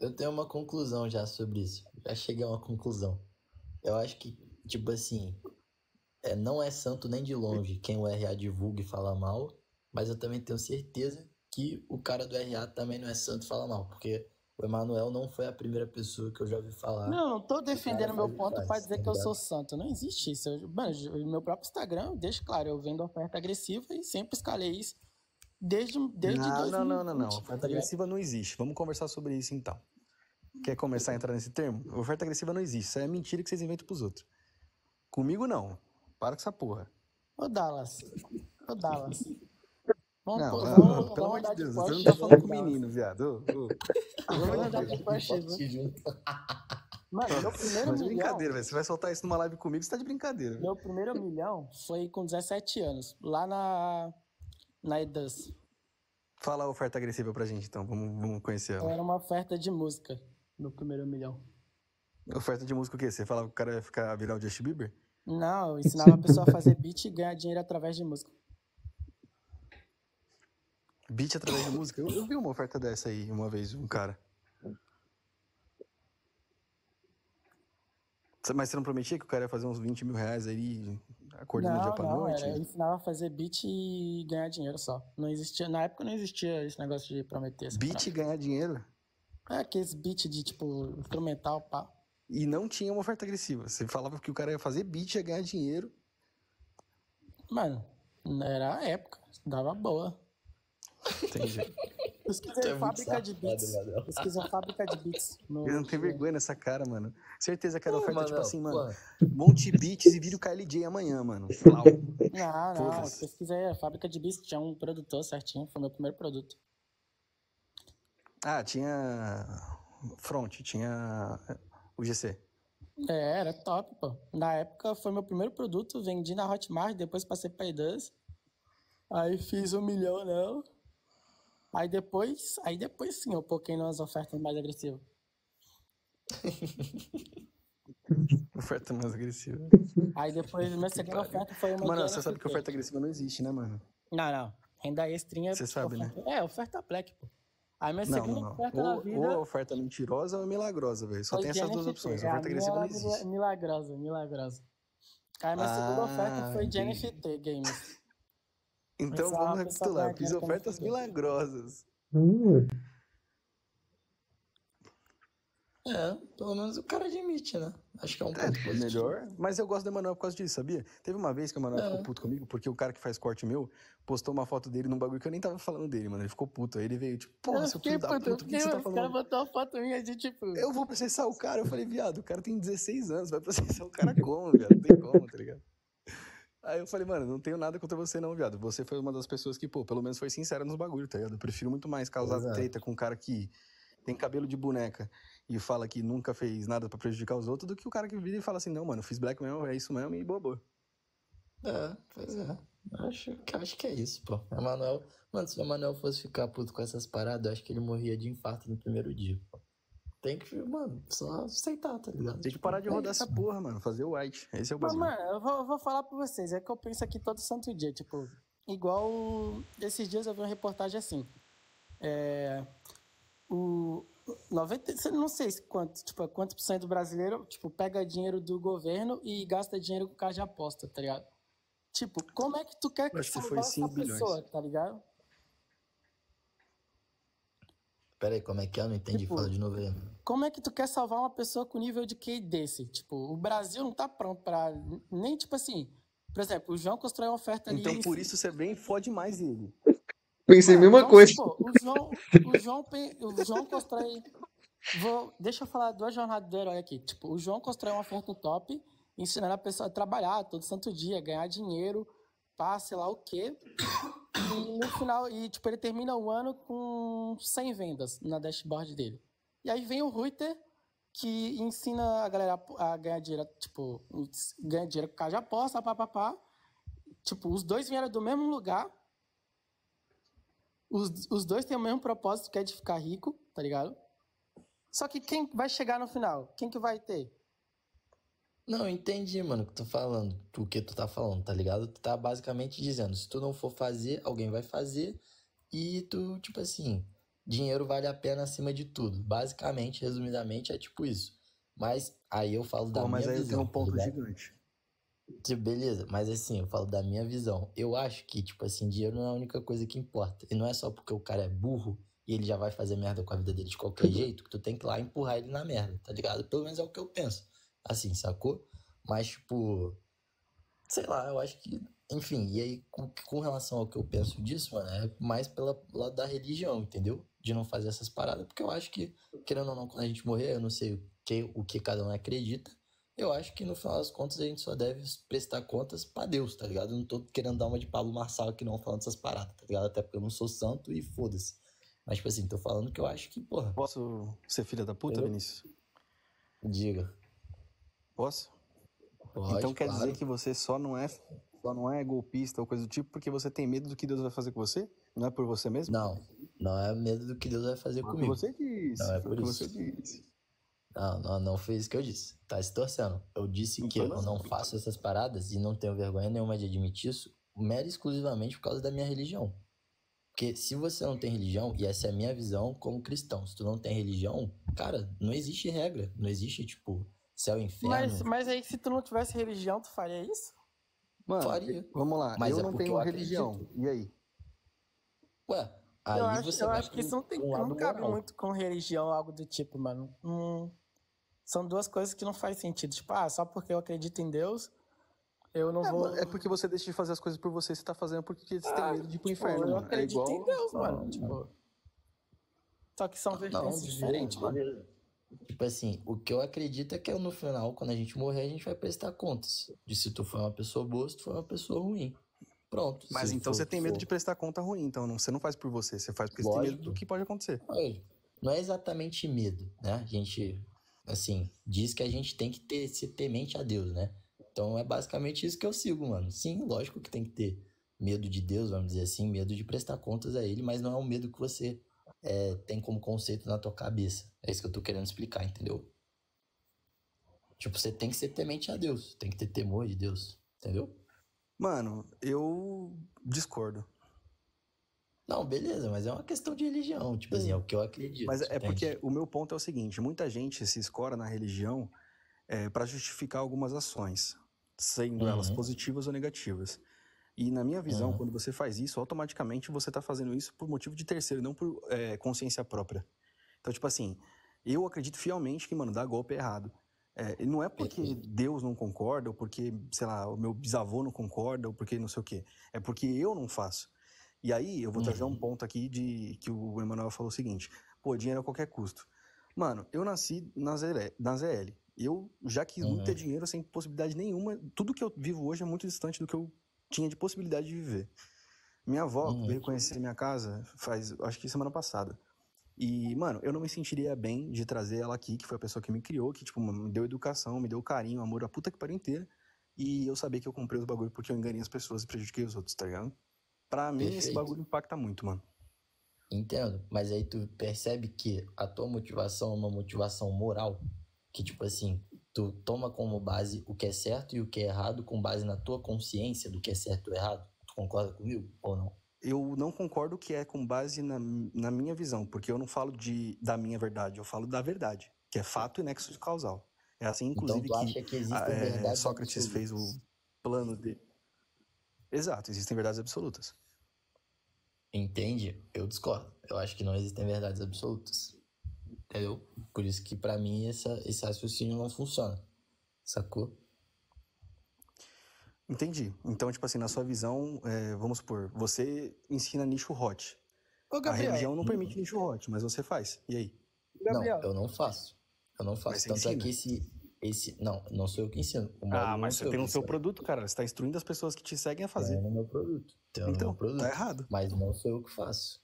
eu tenho uma conclusão já sobre isso. Já cheguei a uma conclusão. Eu acho que, tipo assim, é, não é santo nem de longe quem o RA divulga e fala mal, mas eu também tenho certeza que o cara do RA também não é santo e fala mal, porque o Emanuel não foi a primeira pessoa que eu já ouvi falar. Não, não tô defendendo meu ponto faz, pra dizer tá que eu sou santo. Não existe isso. Eu, mano, no meu próprio Instagram, eu deixo claro, eu vendo oferta agressiva e sempre escalei isso desde, desde Não, 2020. não, não, não, não. tá Oferta ligado? agressiva não existe. Vamos conversar sobre isso então. Quer começar a entrar nesse termo? Oferta agressiva não existe. Isso é mentira que vocês inventam pros outros. Comigo não. Para com essa porra. Ô, Dallas. Ô, Dallas. Vamos, Não, pô, não, vamos, não, pelo amor de Deus, você não tá falando com o menino, viado. Ô, ô. Vamos andar de Porsche junto. Junto. Mano, meu primeiro Mas de milhão, brincadeira, velho. Você vai soltar isso numa live comigo, você tá de brincadeira. meu primeiro milhão foi com 17 anos, lá na, na Edus. Fala a oferta agressiva pra gente, então. Vamos, vamos conhecer ela. Era uma oferta de música, meu primeiro milhão. Oferta de música o quê? Você falava que o cara ia ficar virar o Justin Bieber? Não, eu ensinava a pessoa a fazer beat e ganhar dinheiro através de música. Beat através de música? Eu, eu vi uma oferta dessa aí uma vez, um cara. Mas você não prometia que o cara ia fazer uns 20 mil reais aí, acordando do dia Não, pra não, noite? era, eu ensinava a fazer beat e ganhar dinheiro só. Não existia, na época não existia esse negócio de prometer. Beat e ganhar dinheiro? É, aqueles beat de, tipo, instrumental, pá. E não tinha uma oferta agressiva. Você falava que o cara ia fazer beat, ia ganhar dinheiro. Mano, era a época, dava boa. Entendi. Pesquisa é fábrica de beats. Pesquisa fábrica de beats. No, Eu não tenho vergonha nessa cara, mano. Certeza que era oferta tipo assim, mano. Monte beats e vira o KLJ amanhã, mano. Flau. Não, não, pesquisa aí, a fábrica de beats tinha um produtor certinho, foi meu primeiro produto. Ah, tinha front, tinha o GC. É, era top, pô. Na época foi meu primeiro produto, vendi na Hotmart, depois passei pra Eduz. Aí fiz um milhão nela. Aí depois, aí depois sim, eu poquei nas ofertas mais agressivas. Oferta mais agressiva. Aí depois, minha segunda oferta foi uma Mano, de você sabe que oferta agressiva não existe, né, mano? Não, não. Renda extrinha. Você sabe, né? É, oferta black, pô. Aí minha Não, segunda não, não. oferta na Ou, vida. ou a oferta mentirosa ou milagrosa, velho. Só tem de essas duas NFT. opções. É, a Oferta agressiva não existe. Milagrosa, milagrosa. Aí minha segunda Ah, oferta foi de entendi. NFT Games. Então a vamos recapitular. Fiz com ofertas milagrosas. É, pelo menos o cara admite, né? Acho que é um É, ponto melhor. Mas eu gosto do Emanuel por causa disso, sabia? Teve uma vez que o Emanuel É. ficou puto comigo, porque o cara que faz corte meu postou uma foto dele num bagulho que eu nem tava falando dele, mano. Ele ficou puto. Aí ele veio, tipo, porra, Eu seu filho da puto, puta, o que, que você tá os caras falando? botou uma foto minha de tipo. Eu vou processar o cara. Eu falei, viado, o cara tem 16 anos, vai processar o cara como, viado? Não tem como, tá ligado? Aí eu falei, mano, não tenho nada contra você não, viado. Você foi uma das pessoas que, pô, pelo menos foi sincera nos bagulhos, tá ligado? Eu prefiro muito mais causar Exato. treta com um cara que tem cabelo de boneca e fala que nunca fez nada pra prejudicar os outros do que o cara que vira e fala assim, não, mano, fiz black mesmo, é isso mesmo e boa. É, pois é. Acho, que- acho que é isso, pô. Emanuel. Mano, se o Emanuel fosse ficar puto com essas paradas, eu acho que ele morria de infarto no primeiro dia, pô. Tem que, mano, só aceitar, tá ligado? Tem que Tipo, parar de é rodar isso, essa porra, mano. Fazer o white. Esse é o Mas, bagulho. mano, eu vou, vou falar pra vocês, é que eu penso aqui todo santo dia, tipo, igual esses dias eu vi uma reportagem assim. É, o 90, cê- não sei se quanto, tipo, quantos por cento do brasileiro, tipo, pega dinheiro do governo e gasta dinheiro com casa de aposta, tá ligado? Tipo, como é que tu quer que que salvar foi essa 5 bilhões. pessoa, tá ligado? Pera aí, como é que é? Eu não entendi. Tipo, Fala de novo aí. Como é que tu quer salvar uma pessoa com nível de QI desse? Tipo, o Brasil não tá pronto pra. Nem tipo assim. Por exemplo, o João constrói uma oferta ali. Então por isso você vem e fode mais ele. Pensei a mesma vamos coisa. supor, o João, o João, o João constrói. Vou, deixa eu falar duas jornadas do herói aqui. Tipo, o João constrói uma oferta top, ensinando a pessoa a trabalhar todo santo dia, ganhar dinheiro, pá, sei lá o quê. E no final, e tipo, ele termina o ano com 100 vendas na dashboard dele. E aí vem o Ruiter, que ensina a galera a ganhar dinheiro, tipo, ganhar dinheiro com casa de aposta, pá. Tipo, os dois vieram do mesmo lugar, os, os dois têm o mesmo propósito, que é de ficar rico, tá ligado? Só que quem vai chegar no final? Quem que vai ter? Não, entendi, mano, o que tu falando, o que tu tá falando, tá ligado? Tu tá basicamente dizendo, se tu não for fazer, alguém vai fazer, e tu, tipo assim, dinheiro vale a pena acima de tudo. Basicamente, resumidamente, é tipo isso. Mas aí eu falo da Pô, mas minha aí visão. tem um ponto tá ligado? gigante. Tipo, beleza, mas assim, eu falo da minha visão. Eu acho que, tipo assim, dinheiro não é a única coisa que importa. E não é só porque o cara é burro e ele já vai fazer merda com a vida dele de qualquer jeito, que tu tem que ir lá empurrar ele na merda, tá ligado? Pelo menos é o que eu penso. Assim, sacou? Mas, tipo, sei lá, eu acho que. Enfim, e aí, com, com relação ao que eu penso disso, mano, é mais pelo lado da religião, entendeu? De não fazer essas paradas, porque eu acho que, querendo ou não, quando a gente morrer, eu não sei o que, o que cada um acredita, eu acho que no final das contas a gente só deve prestar contas pra Deus, tá ligado? Eu não tô querendo dar uma de Pablo Marçal aqui não falando essas paradas, tá ligado? Até porque eu não sou santo e foda-se. Mas, tipo assim, tô falando que eu acho que, porra, Posso ser filha da puta, Eu- Vinícius? diga. Posso? Pode, então quer claro. dizer que você só não é só não é golpista ou coisa do tipo porque você tem medo do que Deus vai fazer com você? Não é por você mesmo? Não, não é medo do que Deus vai fazer Foi o que comigo. você disse. Não, é foi por isso. você disse. Não, não, não foi isso que eu disse. Tá se torcendo. Eu disse que Então eu não. não faço essas paradas e não tenho vergonha nenhuma de admitir isso, mera exclusivamente por causa da minha religião. Porque se você não tem religião, e essa é a minha visão como cristão, se tu não tem religião, cara, não existe regra. Não existe, tipo, céu e inferno. Mas, mas aí, se tu não tivesse religião, tu faria isso? Mano, Faria. vamos lá. Mas eu é não tenho eu religião. E aí? Ué, aí eu acho, você eu acho que isso não, tem, um não cabe moral. muito com religião, algo do tipo, mano. Hum, são duas coisas que não faz sentido. Tipo, ah, só porque eu acredito em Deus, eu não É, vou. é porque você deixa de fazer as coisas por você, você tá fazendo porque você Ah, tem medo de ir pro tipo, inferno. eu. É acredito igual... em Deus, Não, mano. não. Tipo. Só que são Não, vertentes diferentes, mano. Tipo assim, o que eu acredito é que no final, quando a gente morrer, a gente vai prestar contas. De se tu foi uma pessoa boa, se tu foi uma pessoa ruim. Pronto. Mas então for- você tem medo for- de prestar conta ruim, então não, você não faz por você, você faz porque você tem medo Lógico. do que pode acontecer. Olha, Não é exatamente medo, né? A gente, assim, diz que a gente tem que ter, ser temente a Deus, né? Então é basicamente isso que eu sigo, mano. Sim, lógico que tem que ter medo de Deus, vamos dizer assim, medo de prestar contas a Ele, mas não é um medo que você é, tem como conceito na tua cabeça. É isso que eu tô querendo explicar, entendeu? Tipo, você tem que ser temente a Deus, tem que ter temor de Deus, entendeu? Mano, eu discordo. Não, beleza, mas é uma questão de religião, tipo assim, é o que eu acredito. Mas é entende? porque o meu ponto é o seguinte: muita gente se escora na religião é, para justificar algumas ações, sendo elas Uhum. positivas ou negativas. E na minha visão, Uhum. quando você faz isso, automaticamente você tá fazendo isso por motivo de terceiro, não por é, consciência própria. Então, tipo assim, eu acredito fielmente que, mano, dar golpe é errado. É, não é porque Perfeito. Deus não concorda, ou porque, sei lá, o meu bisavô não concorda, ou porque não sei o quê. É porque eu não faço. E aí, eu vou trazer um Uhum. ponto aqui de que o Emanuel falou o seguinte: pô, dinheiro a qualquer custo. Mano, eu nasci na ZL. Eu já quis muito Uhum. ter dinheiro sem possibilidade nenhuma. Tudo que eu vivo hoje é muito distante do que eu tinha de possibilidade de viver. Minha avó Uhum. veio conhecer minha casa faz, acho que semana passada. E, mano, eu não me sentiria bem de trazer ela aqui, que foi a pessoa que me criou, que, tipo, me deu educação, me deu carinho, amor, a puta que pariu inteira. E eu sabia que eu comprei os bagulho porque eu enganei as pessoas e prejudiquei os outros, tá ligado? Pra mim, esse Perfeito. bagulho impacta muito, mano. Entendo, mas aí tu percebe que a tua motivação é uma motivação moral, que tipo assim, tu toma como base o que é certo e o que é errado com base na tua consciência do que é certo ou errado. Tu concorda comigo ou não? Eu não concordo que é com base na, na minha visão, porque eu não falo de, da minha verdade, eu falo da verdade, que é fato e nexo causal. É assim, Então inclusive, tu que acha que existem ah, é, verdades Sócrates fez o absolutas. plano de. Exato, existem verdades absolutas. Entende? Eu discordo. Eu acho que não existem verdades absolutas. Entendeu? Por isso que pra mim essa, esse raciocínio não funciona. Sacou? Entendi. Então, tipo assim, na sua visão, é, vamos supor, você ensina nicho hot. Ô, A Gabriel, religião não permite nicho hot, mas você faz. E aí? Gabriel. Não, eu não faço. Eu não faço. Tanto é ensina. que esse, esse. Não, não sou eu que ensino. O Ah, mas você tem no seu produto, cara. Você tá instruindo as pessoas que te seguem a fazer. É no meu produto. Tem no então, meu produto. tá errado. Mas não sou eu que faço.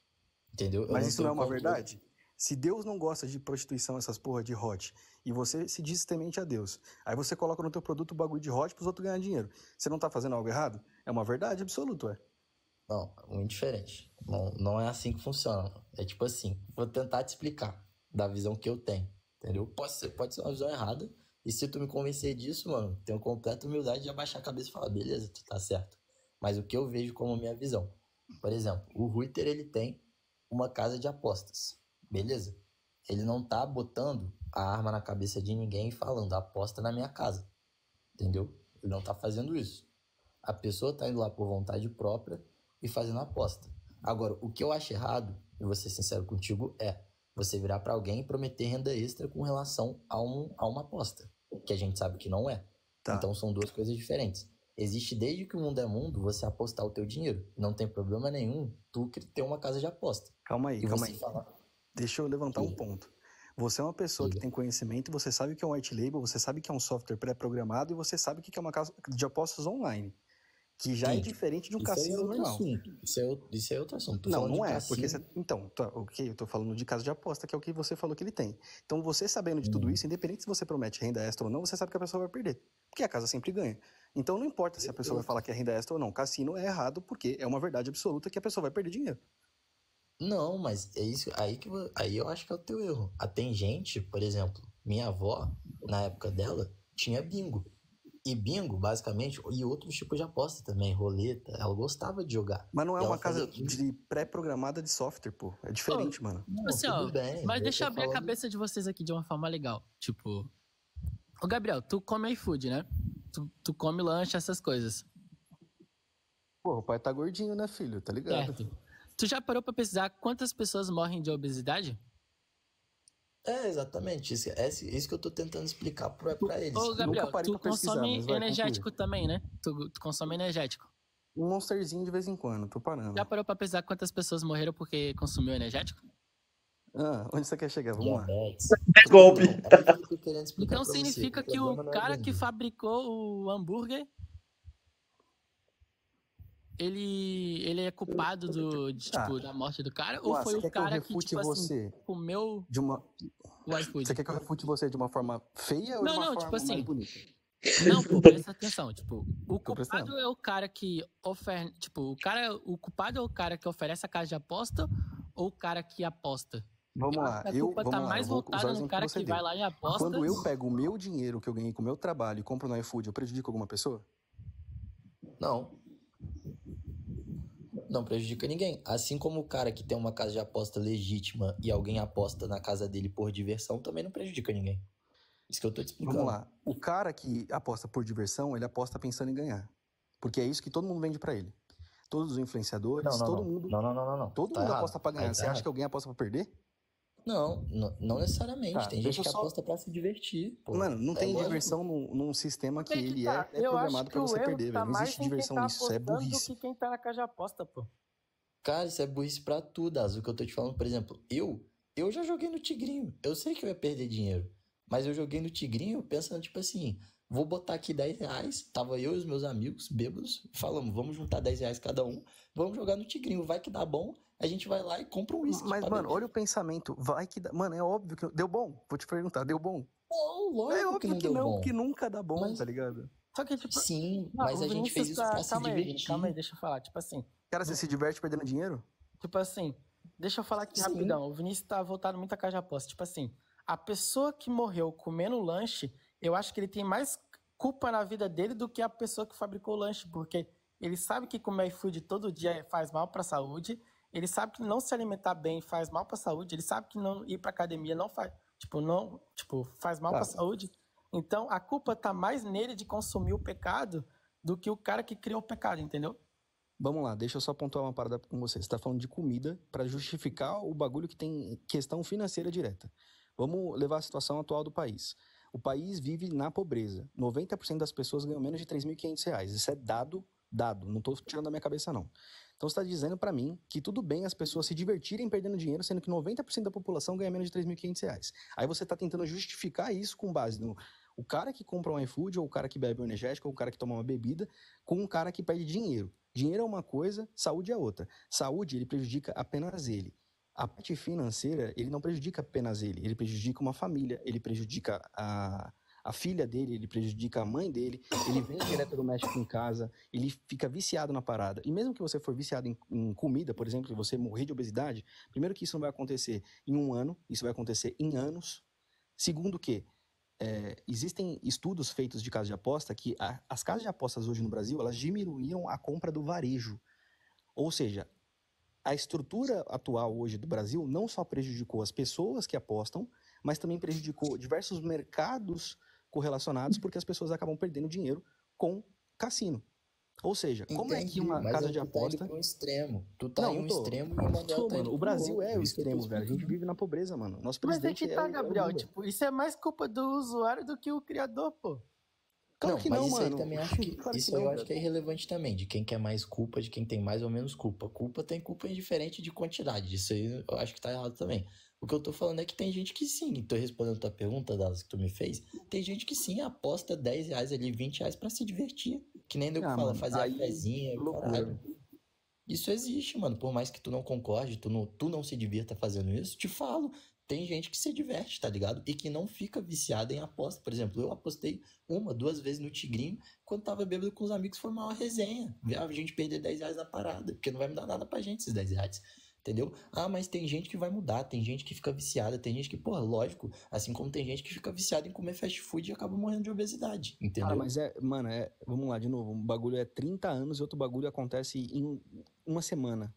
Entendeu? Eu Mas isso não é uma controle. verdade? Se Deus não gosta de prostituição, essas porra de hot, e você se diz temente a Deus, aí você coloca no teu produto o bagulho de hot pros outros ganhar dinheiro. Você não tá fazendo algo errado? É uma verdade absoluta, ué. Não, muito diferente. Não, não é assim que funciona. É tipo assim, vou tentar te explicar da visão que eu tenho. Entendeu? Pode ser, pode ser uma visão errada. E se tu me convencer disso, mano, tenho completa humildade de abaixar a cabeça e falar, beleza, tu tá certo. Mas o que eu vejo como minha visão. Por exemplo, o Ruiter, ele tem uma casa de apostas. Beleza? Ele não tá botando a arma na cabeça de ninguém e falando, aposta na minha casa. Entendeu? Ele não tá fazendo isso. A pessoa tá indo lá por vontade própria e fazendo aposta. Agora, o que eu acho errado, e vou ser sincero contigo, é você virar para alguém e prometer renda extra com relação a, um, a uma aposta, que a gente sabe que não é. Tá. Então são duas coisas diferentes. Existe desde que o mundo é mundo você apostar o teu dinheiro. Não tem problema nenhum tu ter uma casa de aposta. Calma aí, E calma aí. falar, Deixa eu levantar um ponto. Você é uma pessoa que tem conhecimento, você sabe o que é um white label, você sabe que é um software pré-programado e você sabe o que é uma casa de apostas online. Que já é Sim. diferente de um isso é cassino outro normal. assunto. Isso é, outro- isso é outro assunto. Tô Não, não é, porque você... Então, tá, ok, eu tô falando de casa de aposta, que é o que você falou que ele tem. Então, você sabendo de tudo Hum. isso, independente se você promete renda extra ou não, você sabe que a pessoa vai perder. Porque a casa sempre ganha. Então, não importa se a pessoa vai falar que é renda extra ou não. Cassino é errado porque é uma verdade absoluta que a pessoa vai perder dinheiro. Não, mas é isso aí que aí eu acho que é o teu erro. Ah, tem gente, por exemplo, minha avó, na época dela, tinha bingo. E bingo, basicamente, e outros tipos de aposta também, roleta, ela gostava de jogar. Mas não é uma casa fazia de pré-programada de software, pô. É diferente, mano. Não, Assim, tudo ó, bem, Mas eu deixa eu abrir a falando- cabeça de vocês aqui de uma forma legal. Tipo. Ô, Gabriel, tu come iFood, né? Tu, tu come lanche, essas coisas. Pô, o pai tá gordinho, né, filho? Tá ligado? Certo. Tu já parou pra pesquisar quantas pessoas morrem de obesidade? É, exatamente. Isso, é isso que eu tô tentando explicar pra, pra eles. Ô, Gabriel, parei tu consome energético também, né? Tu, tu consome energético. Um monsterzinho de vez em quando, tô parando. Já parou pra pesquisar quantas pessoas morreram porque consumiu energético? Ah, onde você quer chegar? Vamos lá. Golpe. É explicar Então você. significa que problema o é cara que fabricou o hambúrguer ele, ele é culpado do, de, Tá. tipo, da morte do cara? Ou Ué, foi o que cara que, refute tipo assim, você comeu de uma. o iFood? Você quer que eu refute você de uma forma feia ou Não, de uma não, forma tipo assim, mais bonita? Não, pô, presta atenção. Tipo, o culpado é o cara que oferece. Tipo, o cara. O culpado é o cara que oferece a casa de aposta ou o cara que aposta? Vamos Eu lá. acho que a Eu, culpa vamos tá lá, mais eu usar o voltada no cara que que vai lá e aposta. Quando eu pego o meu dinheiro que eu ganhei com o meu trabalho e compro no iFood, eu prejudico alguma pessoa? Não. Não prejudica ninguém. Assim como o cara que tem uma casa de aposta legítima e alguém aposta na casa dele por diversão, também não prejudica ninguém. Isso que eu tô te explicando. Vamos lá. O cara que aposta por diversão, ele aposta pensando em ganhar. Porque é isso que todo mundo vende pra ele. Todos os influenciadores, Não, não, todo não. mundo. Não, não, não, não, não. Todo Tá mundo errado. aposta pra ganhar. Aí tá Você acha errado. que alguém aposta pra perder? Não, não, não necessariamente. Tá, tem gente que só- aposta pra se divertir. Pô. Mano, não É tem lógico. diversão num, num sistema que Aí que ele tá. é, é Eu programado pra você perder, tá velho. Não existe diversão tá nisso. Isso é burrice. Do que quem tá na casa de aposta, pô. Cara, isso é burrice pra tudo. O que eu tô te falando, por exemplo, eu, eu já joguei no Tigrinho. Eu sei que eu ia perder dinheiro. Mas eu joguei no Tigrinho pensando, tipo assim, vou botar aqui 10 reais. Tava eu e os meus amigos, bêbados, falamos, vamos juntar 10 reais cada um, vamos jogar no Tigrinho. Vai que dá bom, a gente vai lá e compra um uísque. Mas, mano, beber. olha o pensamento. Vai que dá. Mano, é óbvio que. Deu bom? Vou te perguntar, deu bom? Lógico é óbvio que não que não, bom. porque nunca dá bom, Mas- tá ligado? Só que, tipo. Sim, não, mas a gente fez isso tá- pra se calma aí, divertir. calma aí, deixa eu falar. Tipo assim, Cara, você se diverte perdendo dinheiro? Tipo assim, deixa eu falar aqui Sim. rapidão. O Vinícius tá voltado muito a casa de aposta. Tipo assim, a pessoa que morreu comendo lanche, eu acho que ele tem mais culpa na vida dele do que a pessoa que fabricou o lanche, porque ele sabe que comer iFood todo dia faz mal pra saúde, ele sabe que não se alimentar bem faz mal pra saúde, ele sabe que não ir pra academia não faz, tipo, não, tipo, faz mal Tá. pra saúde. Então, a culpa tá mais nele de consumir o pecado do que o cara que criou o pecado, entendeu? Vamos lá, deixa eu só pontuar uma parada com você. Você tá falando de comida pra justificar o bagulho que tem questão financeira direta. Vamos levar a situação atual do país. O país vive na pobreza. 90% das pessoas ganham menos de 3.500 reais. Isso é dado, dado. Não tô tirando da minha cabeça, não. Então você tá dizendo pra mim que tudo bem as pessoas se divertirem perdendo dinheiro, sendo que 90% da população ganha menos de 3.500 reais. Aí você tá tentando justificar isso com base no o cara que compra um iFood, ou o cara que bebe um energético, ou o cara que toma uma bebida, com um cara que perde dinheiro. Dinheiro é uma coisa, saúde é outra. Saúde, ele prejudica apenas ele. A parte financeira, ele não prejudica apenas ele. Ele prejudica uma família, ele prejudica a, a filha dele, ele prejudica a mãe dele, ele vende eletrodoméstico em casa, ele fica viciado na parada. E mesmo que você for viciado em, em comida, por exemplo, e você morrer de obesidade, primeiro que isso não vai acontecer em um ano, isso vai acontecer em anos. Segundo que é, existem estudos feitos de casas de aposta que a- as casas de apostas hoje no Brasil elas diminuíram a compra do varejo. Ou seja, a estrutura atual hoje do Brasil não só prejudicou as pessoas que apostam, mas também prejudicou diversos mercados correlacionados, porque as pessoas acabam perdendo dinheiro com cassino. Ou seja, como é que Entendi, uma mas casa aí de tá aposta. pra um extremo. Tu tá Não, em um extremo e o Manuel Tô, tá mano, o Brasil outro. é o extremo, velho. A gente vive na pobreza, mano. Nosso Mas é presidente que é, tá, o- é o Gabriel. Lula. tipo, isso é mais culpa do usuário do que o criador, pô. Claro não, que mas não, isso mano. aí também acho que, Claro que isso não, aí eu acho que é irrelevante também, de quem quer mais culpa, de quem tem mais ou menos culpa. Culpa tem culpa indiferente de quantidade. Isso aí eu acho que tá errado também. O que eu tô falando é que tem gente que sim, tô respondendo a tua pergunta, das que tu me fez, tem gente que sim aposta 10 reais ali, 20 reais pra se divertir. Que nem nego Ah, fala, mano, fazer aí, a loucura. caralho. Isso existe, mano. Por mais que tu não concorde, tu não, tu não se divirta fazendo isso, te falo. Tem gente que se diverte, tá ligado? E que não fica viciada em aposta. Por exemplo, eu apostei uma, duas vezes no Tigrinho. Quando tava bêbado com os amigos, foi uma resenha. A gente perder 10 reais na parada. Porque não vai mudar nada pra gente esses 10 reais. Entendeu? Ah, mas tem gente que vai mudar, tem gente que fica viciada, tem gente que, porra, lógico, assim como tem gente que fica viciada em comer fast food e acaba morrendo de obesidade, entendeu? Cara, mas é, mano, é, vamos lá de novo. Um bagulho é 30 anos e outro bagulho acontece em uma semana.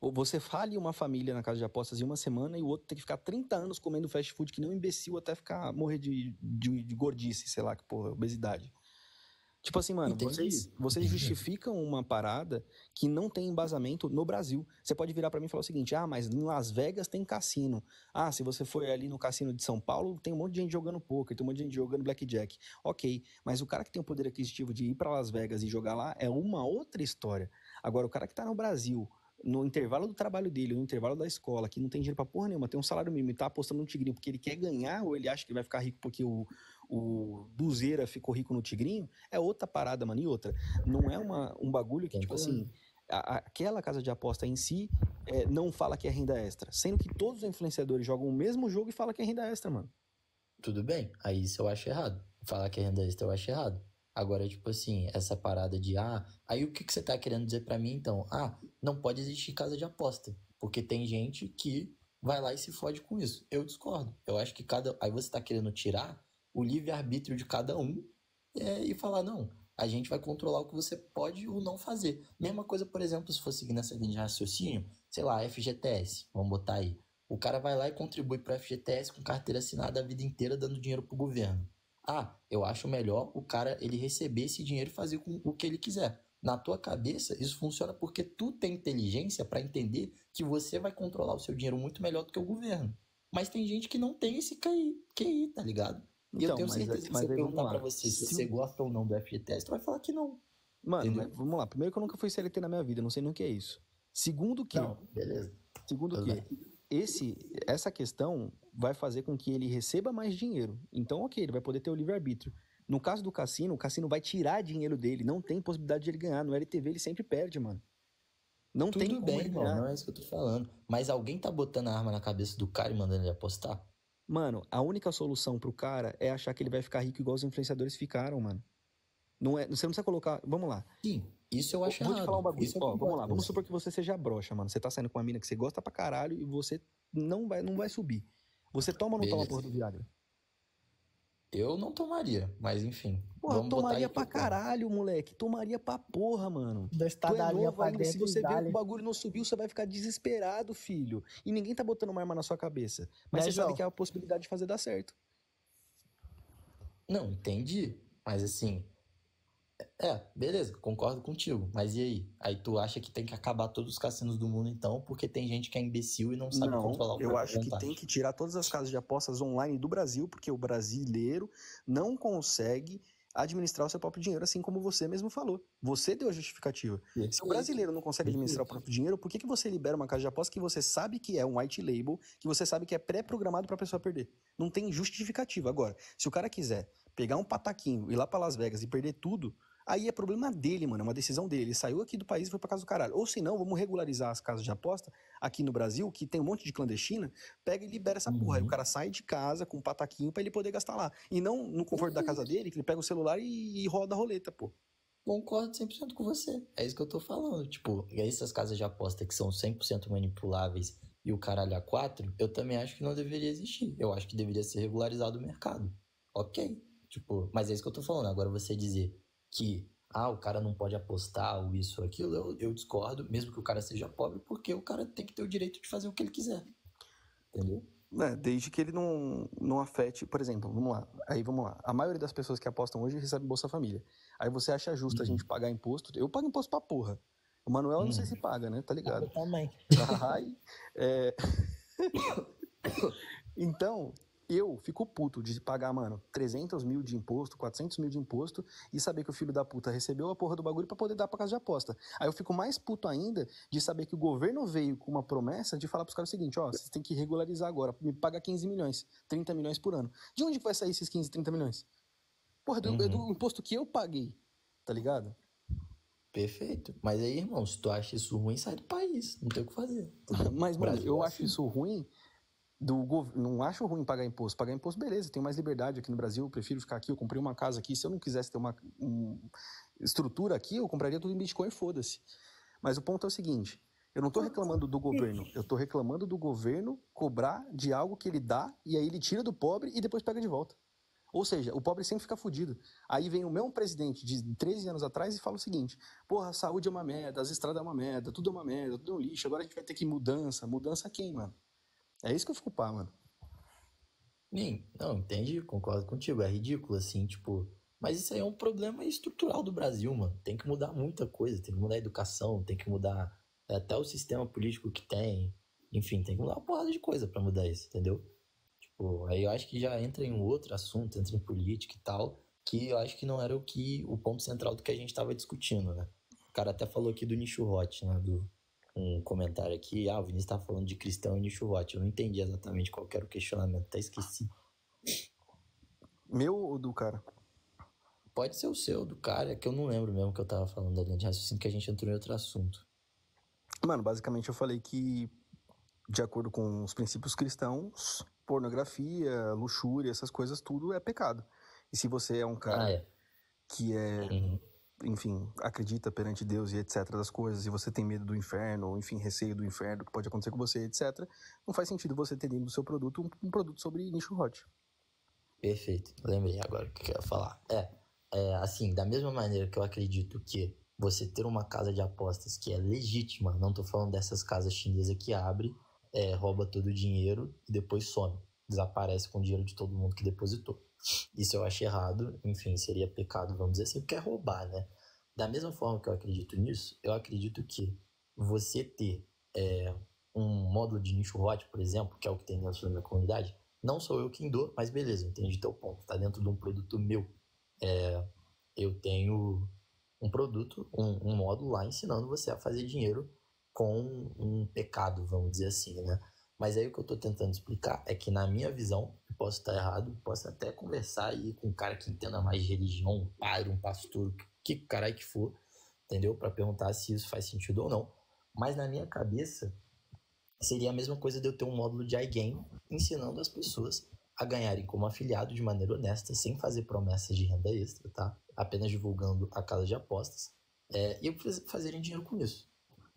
Ou você fale uma família na casa de apostas em uma semana e o outro tem que ficar 30 anos comendo fast food que nem um imbecil até ficar morrer de, de, de gordice, sei lá, que porra, obesidade. Tipo assim, mano, Entendi. vocês, vocês justificam uma parada que não tem embasamento no Brasil. Você pode virar pra mim e falar o seguinte: ah, mas em Las Vegas tem cassino. Ah, se você for ali no cassino de São Paulo, tem um monte de gente jogando poker, tem um monte de gente jogando blackjack. Ok, mas o cara que tem o poder aquisitivo de ir pra Las Vegas e jogar lá é uma outra história. Agora, o cara que tá no Brasil, no intervalo do trabalho dele, no intervalo da escola, que não tem dinheiro pra porra nenhuma, tem um salário mínimo e tá apostando no Tigrinho porque ele quer ganhar ou ele acha que ele vai ficar rico porque o, o Buzeira ficou rico no Tigrinho, é outra parada, mano. E outra, não é uma, um bagulho que, tipo assim, a- aquela casa de aposta em si é, não fala que é renda extra. Sendo que todos os influenciadores jogam o mesmo jogo e fala que é renda extra, mano. Tudo bem, aí isso eu acho errado. Falar que é renda extra eu acho errado. Agora, tipo assim, essa parada de, ah, aí o que, que você tá querendo dizer pra mim então? Ah, não pode existir casa de aposta, porque tem gente que vai lá e se fode com isso. Eu discordo. Eu acho que cada. Aí você tá querendo tirar o livre-arbítrio de cada um é, e falar, não, a gente vai controlar o que você pode ou não fazer. Mesma coisa, por exemplo, se for seguir nessa linha de raciocínio, sei lá, FGTS, vamos botar aí. O cara vai lá e contribui para FGTS com carteira assinada a vida inteira dando dinheiro pro governo. Ah, eu acho melhor o cara ele receber esse dinheiro e fazer com o que ele quiser. Na tua cabeça, isso funciona porque tu tem inteligência para entender que você vai controlar o seu dinheiro muito melhor do que o governo. Mas tem gente que não tem esse QI, QI tá ligado? E eu Então, tenho mas certeza aí- que mas se eu perguntar pra você se Se- você gosta ou não do FGTS, tu vai falar que não. Mano, mas vamos lá. Primeiro que eu nunca fui CLT na minha vida, não sei nem o que é isso. Segundo que, Não, beleza. segundo Tudo que esse, essa questão vai fazer com que ele receba mais dinheiro. Então, ok, ele vai poder ter o livre-arbítrio. No caso do cassino, o cassino vai tirar dinheiro dele. Não tem possibilidade de ele ganhar. No LTV ele sempre perde, mano. Não tem Tudo como bem, ele irmão, ganhar. não é isso que eu tô falando. Mas alguém tá botando a arma na cabeça do cara e mandando ele apostar? Mano, a única solução pro cara é achar que ele vai ficar rico igual os influenciadores ficaram, mano. Não é, você não precisa colocar. Vamos lá. Sim, isso eu acho Vou errado. te falar um bagulho. Isso eu Ó, vamos lá, vamos supor que você seja broxa, mano. Você tá saindo com uma mina que você gosta pra caralho e você não vai, não vai subir. Você toma ou não toma a Beleza. porra do Viagra? Eu não tomaria, mas enfim. Porra, vamos tomaria pra caralho, moleque. Tomaria pra porra, mano. Tu é novo pra ainda, se você vê que o bagulho não subiu, você vai ficar desesperado, filho. E ninguém tá botando uma arma na sua cabeça. Mas Né, você sabe que é a possibilidade de fazer dar certo. Não, entendi. Mas assim. É, beleza, concordo contigo. Mas e aí? Aí tu acha que tem que acabar todos os cassinos do mundo, então, porque tem gente que é imbecil e não sabe controlar o eu acho que tem que tirar todas as casas de apostas online do Brasil, porque o brasileiro não consegue administrar o seu próprio dinheiro, assim como você mesmo falou. Você deu a justificativa. Se o brasileiro não consegue administrar o próprio dinheiro, por que, que você libera uma casa de apostas que você sabe que é um white label, que você sabe que é pré-programado para a pessoa perder? Não tem justificativa. Agora, se o cara quiser pegar um pataquinho, ir lá para Las Vegas e perder tudo, aí é problema dele, mano, é uma decisão dele. Ele saiu aqui do país e foi para casa do caralho. Ou se não, vamos regularizar as casas de aposta aqui no Brasil, que tem um monte de clandestina, pega e libera essa porra. Aí o Uhum. cara sai de casa com um pataquinho para ele poder gastar lá. E não no conforto da casa dele, que ele pega o celular e, e roda a roleta, pô. Concordo 100% com você. É isso que eu tô falando. Tipo, e essas casas de aposta que são 100% manipuláveis e o caralho a quatro, eu também acho que não deveria existir. Eu acho que deveria ser regularizado o mercado. Ok. Tipo, mas é isso que eu tô falando. Agora você dizer que ah, o cara não pode apostar ou isso ou aquilo, eu, eu discordo, mesmo que o cara seja pobre, porque o cara tem que ter o direito de fazer o que ele quiser. Entendeu? É, desde que ele não, não afete, por exemplo, vamos lá, aí vamos lá. A maioria das pessoas que apostam hoje recebe Bolsa Família. Aí você acha justo a Uhum. gente pagar imposto? Eu pago imposto pra porra. O Manuel eu não sei Uhum. se paga, né? Tá ligado? Eu também. Ai, é... então, eu fico puto de pagar, mano, 300 mil de imposto, 400 mil de imposto e saber que o filho da puta recebeu a porra do bagulho pra poder dar pra casa de aposta. Aí eu fico mais puto ainda de saber que o governo veio com uma promessa de falar pros caras o seguinte, ó, vocês têm que regularizar agora, me paga 15 milhões, 30 milhões por ano. De onde vai sair esses 15, 30 milhões? Porra, do, é do Uhum. imposto que eu paguei, tá ligado? Perfeito. Mas aí, irmão, se tu acha isso ruim, sai do país. Não tem o que fazer. Mas, mano, Brasil eu é acho assim. isso ruim do. Não acho ruim pagar imposto. Pagar imposto, beleza, tenho mais liberdade aqui no Brasil, eu prefiro ficar aqui, eu comprei uma casa aqui. Se eu não quisesse ter uma um- estrutura aqui, eu compraria tudo em Bitcoin foda-se. Mas o ponto é o seguinte. Eu não tô reclamando do governo, eu tô reclamando do governo cobrar de algo que ele dá e aí ele tira do pobre e depois pega de volta. Ou seja, o pobre sempre fica fudido. Aí vem o mesmo presidente de 13 anos atrás e fala o seguinte: porra, a saúde é uma merda, as estradas é uma merda, tudo é uma merda, tudo é um lixo, agora a gente vai ter que mudança. Mudança quem, mano? É isso que eu fico pá, mano. Sim, não, entendi, concordo contigo. É ridículo, assim, tipo. Mas isso aí é um problema estrutural do Brasil, mano. Tem que mudar muita coisa. Tem que mudar a educação, tem que mudar é, até o sistema político que tem. Enfim, tem que mudar uma porrada de coisa pra mudar isso, entendeu? Tipo, aí eu acho que já entra em outro assunto, entra em política e tal, que eu acho que não era o que o ponto central do que a gente tava discutindo, né? O cara até falou aqui do nicho hot, né? Do, um comentário aqui, ah, o Vinícius tá falando de cristão e nicho hot. Eu não entendi exatamente qual era o questionamento, até esqueci. Meu ou do cara? Pode ser o seu, do cara, que eu não lembro mesmo que eu tava falando da linha de raciocínio, que a gente entrou em outro assunto. Mano, basicamente eu falei que, de acordo com os princípios cristãos, pornografia, luxúria, essas coisas, tudo é pecado. E se você é um cara Ah, é. que é Uhum. Enfim, acredita perante Deus e etc. das coisas, e você tem medo do inferno, ou enfim, receio do inferno que pode acontecer com você, etc., não faz sentido você ter dentro do seu produto um, um produto sobre nicho hot. Perfeito. Lembrei agora o que eu ia falar. É, é, assim, da mesma maneira que eu acredito que você ter uma casa de apostas que é legítima, não tô falando dessas casas chinesas que abre, é, rouba todo o dinheiro e depois some. Desaparece com o dinheiro de todo mundo que depositou. Isso eu acho errado, enfim, seria pecado, vamos dizer assim, porque é roubar, né? Da mesma forma que eu acredito nisso, eu acredito que você ter é, um módulo de nicho hot, por exemplo, que é o que tem dentro da minha comunidade, não sou eu quem dou, mas beleza, entendi teu ponto. Tá dentro de um produto meu. É, eu tenho um produto, um, um módulo lá ensinando você a fazer dinheiro com um pecado, vamos dizer assim, né? Mas aí o que eu tô tentando explicar é que na minha visão, posso estar errado, posso até conversar aí com um cara que entenda mais de religião, um padre, um pastor, que caralho que for, entendeu? Para perguntar se isso faz sentido ou não. Mas na minha cabeça, seria a mesma coisa de eu ter um módulo de iGame ensinando as pessoas a ganharem como afiliado de maneira honesta, sem fazer promessas de renda extra, tá? Apenas divulgando a casa de apostas é, e faz- fazerem dinheiro com isso,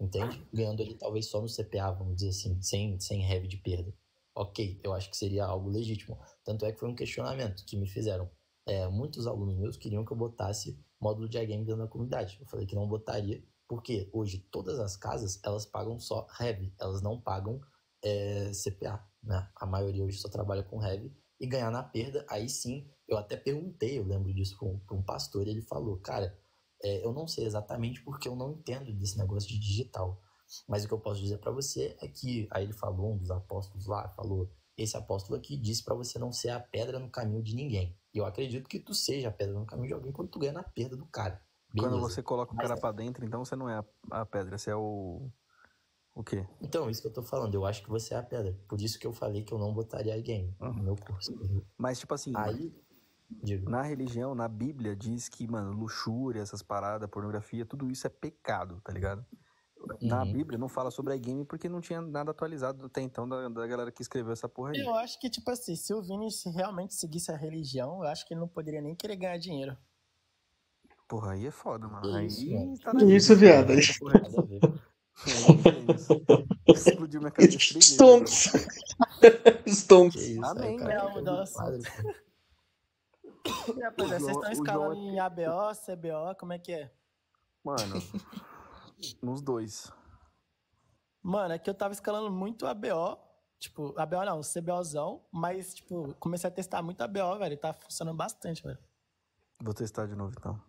entende? Ganhando ali talvez só no CPA, vamos dizer assim, sem, sem heavy de perda. Ok, eu acho que seria algo legítimo. Tanto é que foi um questionamento que me fizeram. É, muitos alunos meus queriam que eu botasse módulo de iGame dentro da comunidade. Eu falei que não botaria, porque hoje todas as casas, elas pagam só heavy, elas não pagam é, CPA, né? A maioria hoje só trabalha com heavy e ganhar na perda, aí sim, eu até perguntei, eu lembro disso para um, pastor, ele falou, cara, é, eu não sei exatamente porque eu não entendo desse negócio de digital, mas o que eu posso dizer para você é que, aí ele falou, um dos apóstolos lá, falou, esse apóstolo aqui disse para você não ser a pedra no caminho de ninguém. E eu acredito que tu seja a pedra no caminho de alguém quando tu ganha na perda do cara. Quando Beleza. você coloca o cara é- pra dentro, então você não é a, a pedra, você é o. O quê? Então, isso que eu tô falando, eu acho que você é a pedra. Por isso que eu falei que eu não botaria game Uhum. no meu curso. Mas, tipo assim, Aí, digo, na religião, na Bíblia, diz que, mano, luxúria, essas paradas, pornografia, tudo isso é pecado, tá ligado? Na Uhum. Bíblia não fala sobre iGame porque não tinha nada atualizado até então da, da galera que escreveu essa porra aí. Eu acho que, tipo assim, se o Vini realmente seguisse a religião, eu acho que ele não poderia nem querer ganhar dinheiro. Porra, aí é foda, mano. Aí isso, tá na isso, viado? cara, essa porra aí. nada a ver. É. Explodiu minha cabeça. Stonks. Stonks. Amém, aí né? fica Rapaz, O vocês estão escalando em ABO, CBO, como é que é? Mano, nos dois. Mano, é que eu tava escalando muito ABO. Tipo, ABO não, CBOzão. Mas, tipo, comecei a testar muito ABO, velho. Tá funcionando bastante, velho. Vou testar de novo então.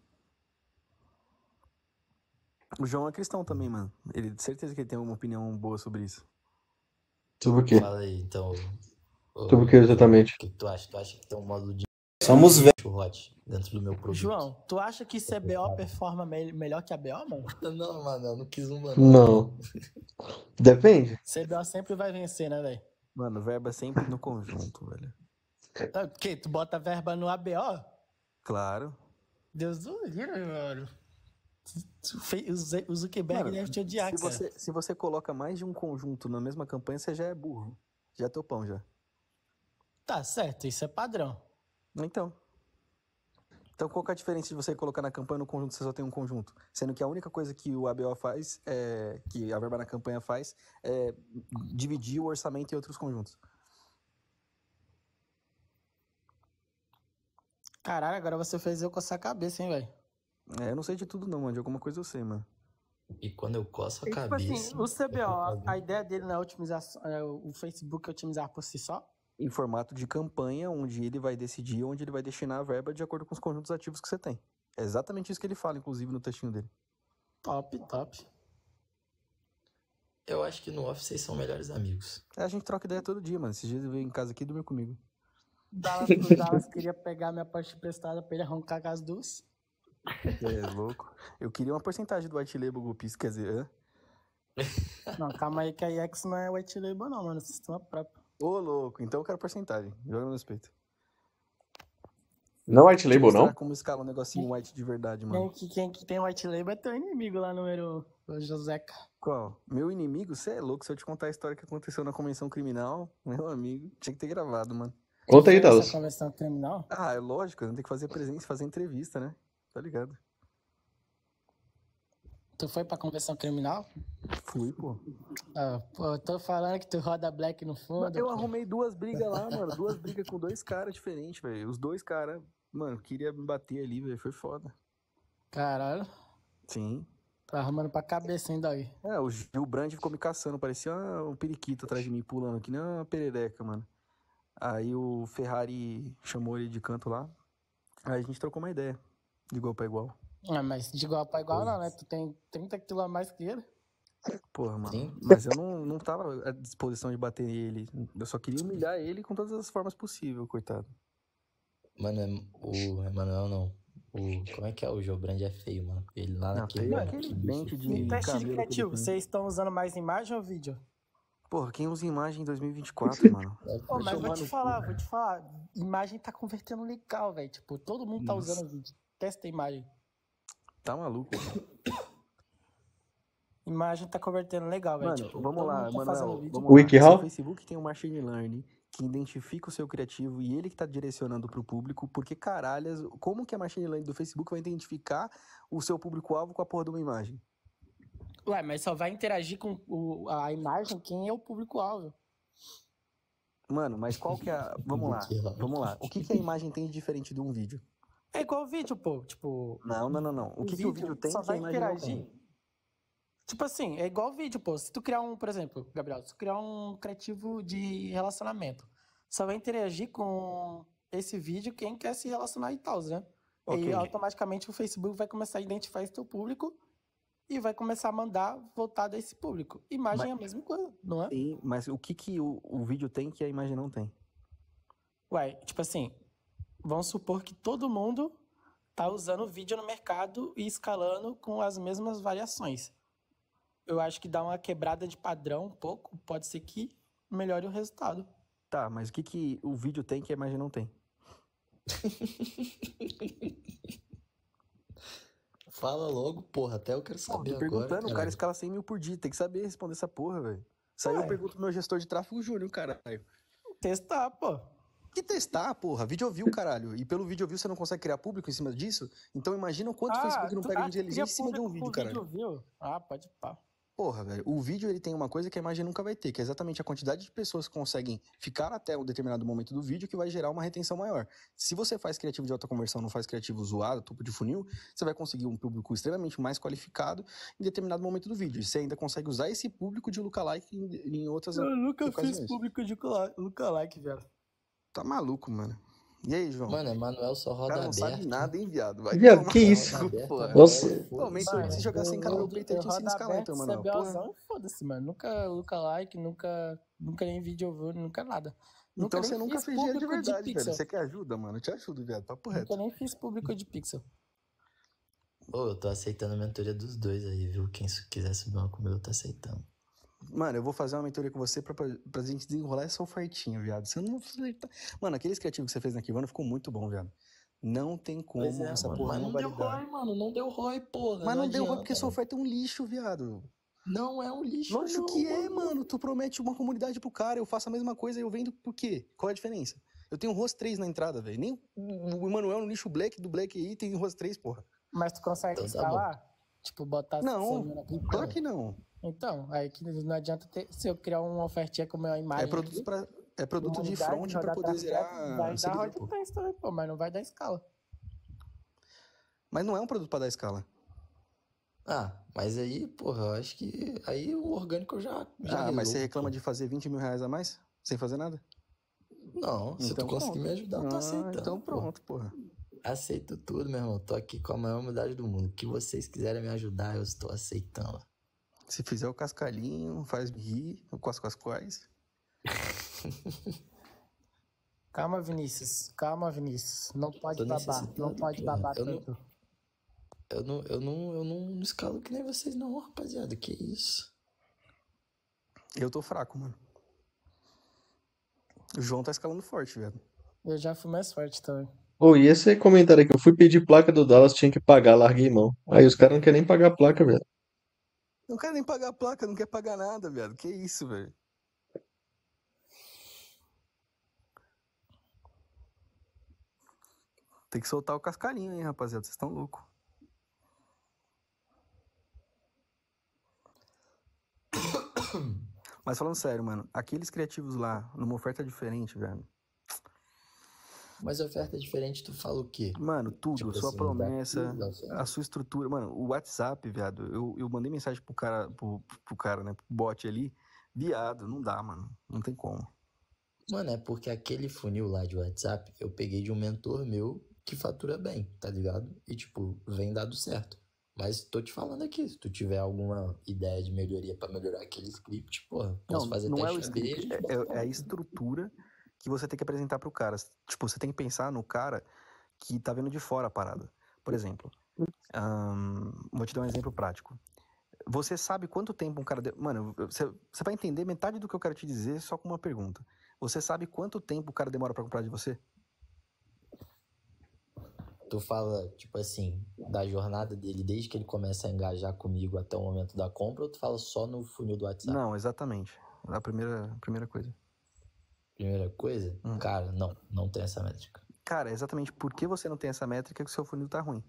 O João é cristão também, mano. Ele certeza que ele tem uma opinião boa sobre isso. Sobre o quê? Fala aí, então. Sobre o que exatamente? O que que tu acha? Tu acha que tem um modo de Somos velhos. dentro do meu produto? João, tu acha que CBO performa me- melhor que ABO, mano? Não, mano, eu não quis uma. Não. Depende. CBO sempre vai vencer, né, velho? Mano, verba é sempre no conjunto, velho. Ah, O quê? Tu bota verba no ABO? Claro. Deus do livre, mano. O Zuckerberg Mano, deve te odiar, Se cara. você, se você coloca mais de um conjunto na mesma campanha, você já é burro. Já é teu pão, já. Tá certo, isso é padrão. Então. Então, qual que é a diferença de você colocar na campanha no conjunto você só tem um conjunto? Sendo que a única coisa que o ABO faz, é, que a verba na campanha faz, é dividir o orçamento em outros conjuntos. Caralho, agora você fez eu coçar a cabeça, hein, velho? É, eu não sei de tudo não, mano. De alguma coisa eu sei, mano. E quando eu coço a E, tipo cabeça. assim, o CBO, a ideia dele não é otimização, é o Facebook otimizar por si só? Em formato de campanha, onde ele vai decidir onde ele vai destinar a verba de acordo com os conjuntos ativos que você tem. É exatamente isso que ele fala, inclusive, no textinho dele. Top, top. Eu acho que no office vocês são melhores amigos. É, a gente troca ideia todo dia, mano. Esses dias ele veio em casa aqui e dormiu comigo. Dallas, o Dallas queria pegar minha parte emprestada pra ele arrancar com as duas. É, louco. Eu queria uma porcentagem do White Label golpista, quer dizer, hã? Não, calma aí que a IX não é white label não, mano. é Sistema próprio. Ô, louco, então eu quero porcentagem. Joga no respeito. Não white label, Mostrar não? como escala um negocinho white de verdade, Quem mano. que, quem que tem white label é teu inimigo lá, número Joseca. Qual? Meu inimigo? Você é louco. Se eu te contar a história que aconteceu na convenção criminal, meu amigo, tinha que ter gravado, mano. Conta aí, Dallas. Essa conversão criminal? Ah, é lógico, tem que fazer presença, fazer entrevista, né? Tá ligado? Tu foi pra conversão criminal? Fui, pô. Ah, pô, eu tô falando que tu roda black no fundo. Eu pô. arrumei duas brigas lá, mano. Duas brigas com dois caras diferentes, velho. Os dois caras, mano, queria me bater ali, velho. Foi foda. Caralho, Sim. tá arrumando pra cabeça ainda aí. É, o Gil Brand ficou me caçando, parecia um periquito atrás de mim, pulando, que nem uma perereca, mano. Aí o Ferrari chamou ele de canto lá. Aí a gente trocou uma ideia, de igual pra igual. Ah, mas de igual pra igual não, né? Tu tem 30 quilos a mais que ele. Porra, mano. Sim. Mas eu não, não tava à disposição de bater nele. Eu só queria humilhar ele com todas as formas possíveis, coitado. Mano, é- o Emanuel não. O, como é que é? O Jobrand é feio, mano. Ele lá Não, naquele. feio é que aquele bicho dente de-. E teste de ele criativo, vocês estão usando mais imagem ou vídeo? Porra, quem usa imagem em 2024, mano? Pô, mas vou te falar, vou te falar. Imagem tá convertendo legal, velho. Tipo, todo mundo tá Nossa. usando vídeo. Testa a imagem. Tá maluco? Imagem tá convertendo legal, velho. Mano, Tipo, vamos lá, tá vídeo. Vamos O lá. WikiHow? O Facebook tem um machine learning que identifica o seu criativo e ele que tá direcionando pro público, porque caralhas, como que a machine learning do Facebook vai identificar o seu público-alvo com a porra de uma imagem? Ué, mas só vai interagir com o- a imagem quem é o público-alvo. Mano, mas qual que é a... Vamos lá, vamos lá. O que que a imagem tem de diferente de um vídeo? É igual vídeo, pô. Tipo, Não, não, não, não. O, O que, que o vídeo tem só que a vai imagem não interagir. tem? Tipo assim, é igual vídeo, pô. Se tu criar um, por exemplo, Gabriel, se tu criar um criativo de relacionamento, só vai interagir com esse vídeo quem quer se relacionar e tal, né? Ok. E automaticamente o Facebook vai começar a identificar esse teu público e vai começar a mandar voltado a esse público. Imagem é a mesma coisa, não é? Sim, mas o que que o, o vídeo tem que a imagem não tem? Ué, tipo assim, vamos supor que todo mundo tá usando vídeo no mercado e escalando com as mesmas variações. Eu acho que dá uma quebrada de padrão um pouco, pode ser que melhore o resultado. Tá, mas o que que o vídeo tem que a imagem não tem? Fala logo, porra. Até eu quero Pô, saber tô agora. perguntando, o cara escala 100 mil por dia, tem que saber responder essa porra, velho. Isso aí eu pergunto pro meu gestor de tráfego Júnior, caralho. Testar, pô. Que testar, porra? Vídeo view, caralho. E pelo vídeo view você não consegue criar público em cima disso? Então imagina o quanto o Facebook não tu- pega ah, de inteligência em cima de um vídeo, caralho. viu? Ah, pode pá. porra, velho. O vídeo ele tem uma coisa que a imagem nunca vai ter, que é exatamente a quantidade de pessoas que conseguem ficar até um determinado momento do vídeo que vai gerar uma retenção maior. Se você faz criativo de alta conversão, não faz criativo zoado, topo de funil, você vai conseguir um público extremamente mais qualificado em determinado momento do vídeo. E você ainda consegue usar esse público de lookalike em, em outras Eu nunca ocasiões. fiz público de lookalike, velho. Tá maluco, mano. E aí, João? Mano, Emanuel só o roda cara não aberto. sabe nada, hein, viado? Vai Viado, que no isso? Aberto, aberto. Pô, mentor, se jogar sem canal, eu peitei te ensino a escalar, então, mano. Porra. Foda-se, mano. Nunca lookalike, nunca, nunca nem vídeo nunca nada. Nunca Então você nunca fiz fez dinheiro de verdade, velho. pixel. Você quer ajuda, mano? Eu te ajudo, viado. Papo reto. Nunca nem fiz público de pixel. Ô, eu tô aceitando a mentoria dos dois aí, viu? Quem quiser subir uma comigo, eu tô aceitando. Mano, eu vou fazer uma mentoria com você pra, pra, pra gente desenrolar essa ofertinha, viado. Você não. Mano, aqueles criativos que você fez na Kivana ficou muito bom, viado. Não tem como é, essa mano, porra mas não não deu validar. ROI, mano. Não deu ROI, porra. Mas não, deu ruim porque sua oferta é um lixo, viado. Não é um lixo, Lógico não, que é, mano. Tu promete uma comunidade pro cara, eu faço a mesma coisa e eu vendo por quê? Qual é a diferença? Eu tenho ROS 3 na entrada, velho. Nem o Emanuel no lixo Black do Black aí tem ROS 3, porra. Mas tu consegue Então tá escalar? Tipo, botar Não? Claro que não. Então, aí que não adianta ter. Se eu criar uma ofertinha com a minha imagem. É produto, aqui, pra, é produto de front pra rodar poder zerar Vai dar hot também, pô, mas não vai dar escala. Mas não é um produto pra dar escala. Ah, mas aí, porra, eu acho que aí o orgânico já. já ah, mas você reclama pô. de fazer 20 mil reais a mais? Sem fazer nada? Não, se Então tu conseguir pronto. me ajudar, eu tô Ah, aceitando. então pronto, porra. Aceito tudo, meu irmão. Tô aqui com a maior humildade do mundo. O que vocês quiserem me ajudar, eu estou aceitando. Se fizer o cascalhinho, faz rir, o quais quais quais. Calma, Vinícius. Calma, Vinícius. Não pode babar. Não pode porra. babar Eu não- tanto. Eu não, eu não, eu não escalo que nem vocês não, rapaziada. Que isso? Eu tô fraco, mano. O João tá escalando forte, velho. Eu já fui mais forte também. Ô, e esse comentário aqui, eu fui pedir placa do Dallas, tinha que pagar, larguei mão. Aí os caras não querem nem pagar a placa, velho. Não quer nem pagar a placa, não quer pagar nada, velho. Que isso, velho. Tem que soltar o cascalhinho, hein, rapaziada. Vocês estão loucos. Mas falando sério, mano, aqueles criativos lá, numa oferta diferente, velho. Mas oferta diferente, tu fala o quê? Mano, tudo, Tipo sua assim, promessa, a sua estrutura. Mano, o WhatsApp, viado, eu, eu mandei mensagem pro cara, pro, pro cara, né, pro bot ali. Viado, não dá, mano. Não tem como. Mano, é porque aquele funil lá de WhatsApp eu peguei de um mentor meu que fatura bem, tá ligado? E, tipo, vem dado certo. Mas tô te falando aqui, se tu tiver alguma ideia de melhoria pra melhorar aquele script, porra, posso Não, fazer não é o teste script, gente é, é- a estrutura que você tem que apresentar pro cara. Tipo, você tem que pensar no cara que tá vendo de fora a parada. Por exemplo, ahn, vou te dar um exemplo prático. Você sabe quanto tempo um cara. de- Mano, você, você vai entender metade do que eu quero te dizer só com uma pergunta. Você sabe quanto tempo o cara demora pra comprar de você? Tu fala, tipo assim, da jornada dele desde que ele começa a engajar comigo até o momento da compra, ou tu fala só no funil do WhatsApp? Não, exatamente. A primeira, a primeira coisa. Primeira coisa, Hum. cara, não, não tem essa métrica. Cara, é exatamente porque você não tem essa métrica que o seu funil tá ruim.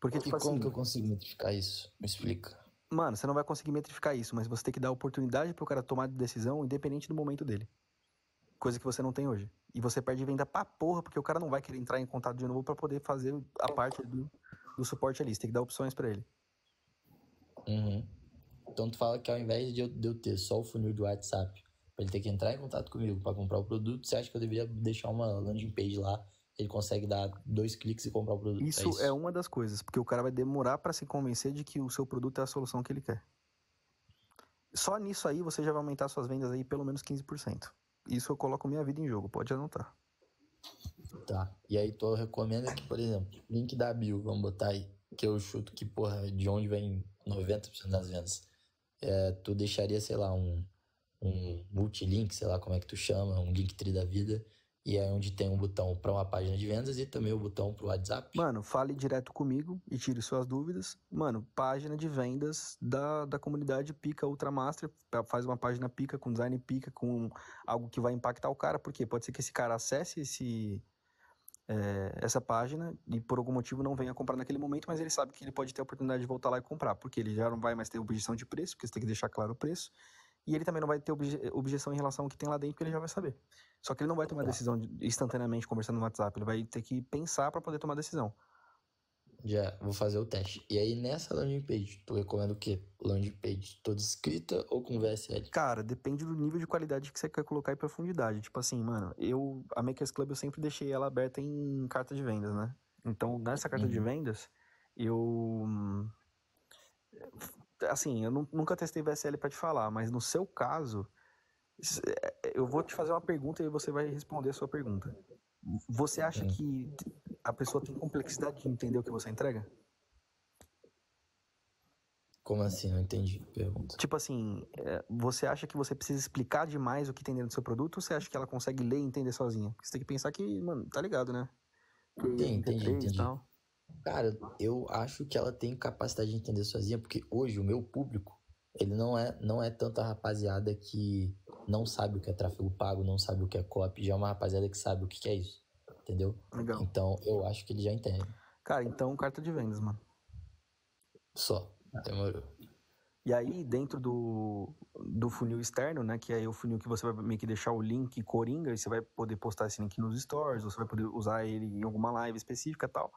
Porque, E tipo como assim. que eu consigo metrificar isso? Me explica. Mano, você não vai conseguir metrificar isso, mas você tem que dar oportunidade pro cara tomar decisão independente do momento dele. Coisa que você não tem hoje. E você perde venda pra porra, porque o cara não vai querer entrar em contato de novo pra poder fazer a parte do, do suporte ali. Você tem que dar opções pra ele. Uhum. Então tu fala que ao invés de eu, de eu ter só o funil do WhatsApp, pra ele ter que entrar em contato comigo pra comprar o produto, você acha que eu deveria deixar uma landing page lá, ele consegue dar dois cliques e comprar o produto? Isso é uma das coisas, porque o cara vai demorar pra se convencer de que o seu produto é a solução que ele quer. Só nisso aí você já vai aumentar suas vendas aí pelo menos 15%. Isso eu coloco minha vida em jogo, pode anotar. Tá. E aí tu recomenda que, por exemplo, link da bio, vamos botar aí, que eu chuto que, porra, de onde vem 90% das vendas. É, tu deixaria, sei lá, um, um multilink, sei lá como é que tu chama, um Linktree da vida, e é onde tem um botão para uma página de vendas e também o botão pro WhatsApp. Mano, fale direto comigo e tire suas dúvidas. Mano, página de vendas da, da comunidade Pica Ultramaster. Faz uma página Pica com design Pica, com algo que vai impactar o cara, porque pode ser que esse cara acesse esse, é, essa página e por algum motivo não venha comprar naquele momento, mas ele sabe que ele pode ter a oportunidade de voltar lá e comprar, porque ele já não vai mais ter objeção de preço, porque você tem que deixar claro o preço, e ele também não vai ter obje objeção em relação ao que tem lá dentro, porque ele já vai saber. Só que ele não vai tomar decisão de, instantaneamente conversando no WhatsApp, ele vai ter que pensar para poder tomar decisão. Já, vou fazer o teste. E aí, nessa landing page, tu recomenda o quê? Landing page toda escrita ou com VSL? Cara, depende do nível de qualidade que você quer colocar e profundidade. Tipo assim, mano, eu. A Makers Club eu sempre deixei ela aberta em carta de vendas, né? Então, nessa carta de Uhum. vendas, eu. Assim, eu nu- nunca testei VSL pra te falar, mas no seu caso, é, eu vou te fazer uma pergunta e você vai responder a sua pergunta. Você acha Hum. que a pessoa tem complexidade de entender o que você entrega? Como assim? Não entendi a pergunta. Tipo assim, é, você acha que você precisa explicar demais o que tem dentro do seu produto ou você acha que ela consegue ler e entender sozinha? Porque você tem que pensar que, mano, tá ligado, né? Sim, entendi, MP3 entendi. Cara, eu acho que ela tem capacidade de entender sozinha, porque hoje o meu público, ele não é, não é tanta rapaziada que não sabe o que é tráfego pago, não sabe o que é copy, já é uma rapaziada que sabe o que que é isso, entendeu? Legal. Então, eu acho que ele já entende. Cara, então carta de vendas, mano. Só. Demorou. E aí, dentro do, do funil externo, né? Que é o funil que você vai meio que deixar o link coringa e você vai poder postar esse link nos stories, você vai poder usar ele em alguma live específica e tal.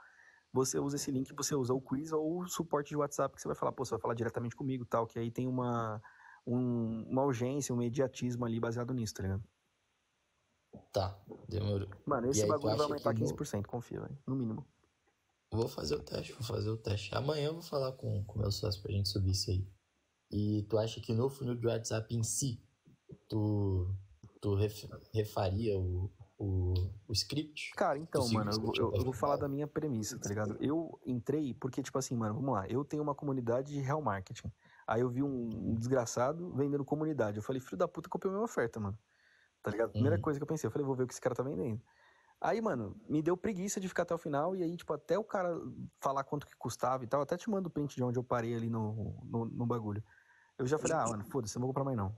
Você usa esse link, você usa o quiz ou o suporte de WhatsApp que você vai falar, pô, você vai falar diretamente comigo tal, que aí tem uma, um- uma urgência, um imediatismo ali baseado nisso, tá ligado? Tá, demorou. Mano, esse bagulho vai aumentar que no- 15%, confia, velho. No mínimo. Vou fazer o teste, vou fazer o teste. Amanhã eu vou falar com o meu sócio pra gente subir isso aí. E tu acha que no funil do WhatsApp em si, tu, tu ref- refaria o, o, o script? Cara, então, mano, eu, eu, eu vou falar da minha premissa, tá ligado? Eu entrei porque, tipo assim, mano, vamos lá. Eu tenho uma comunidade de real marketing. Aí eu vi um, um desgraçado vendendo comunidade. Eu falei, filho da puta, copiou minha oferta, mano. Tá ligado? Primeira Uhum. coisa que eu pensei, eu falei, vou ver o que esse cara tá vendendo. Aí, mano, me deu preguiça de ficar até o final. E aí, tipo, até o cara falar quanto que custava e tal, até te mando o print de onde eu parei ali no, no, no bagulho. Eu já falei, ah, mano, foda-se, não vou comprar mais não.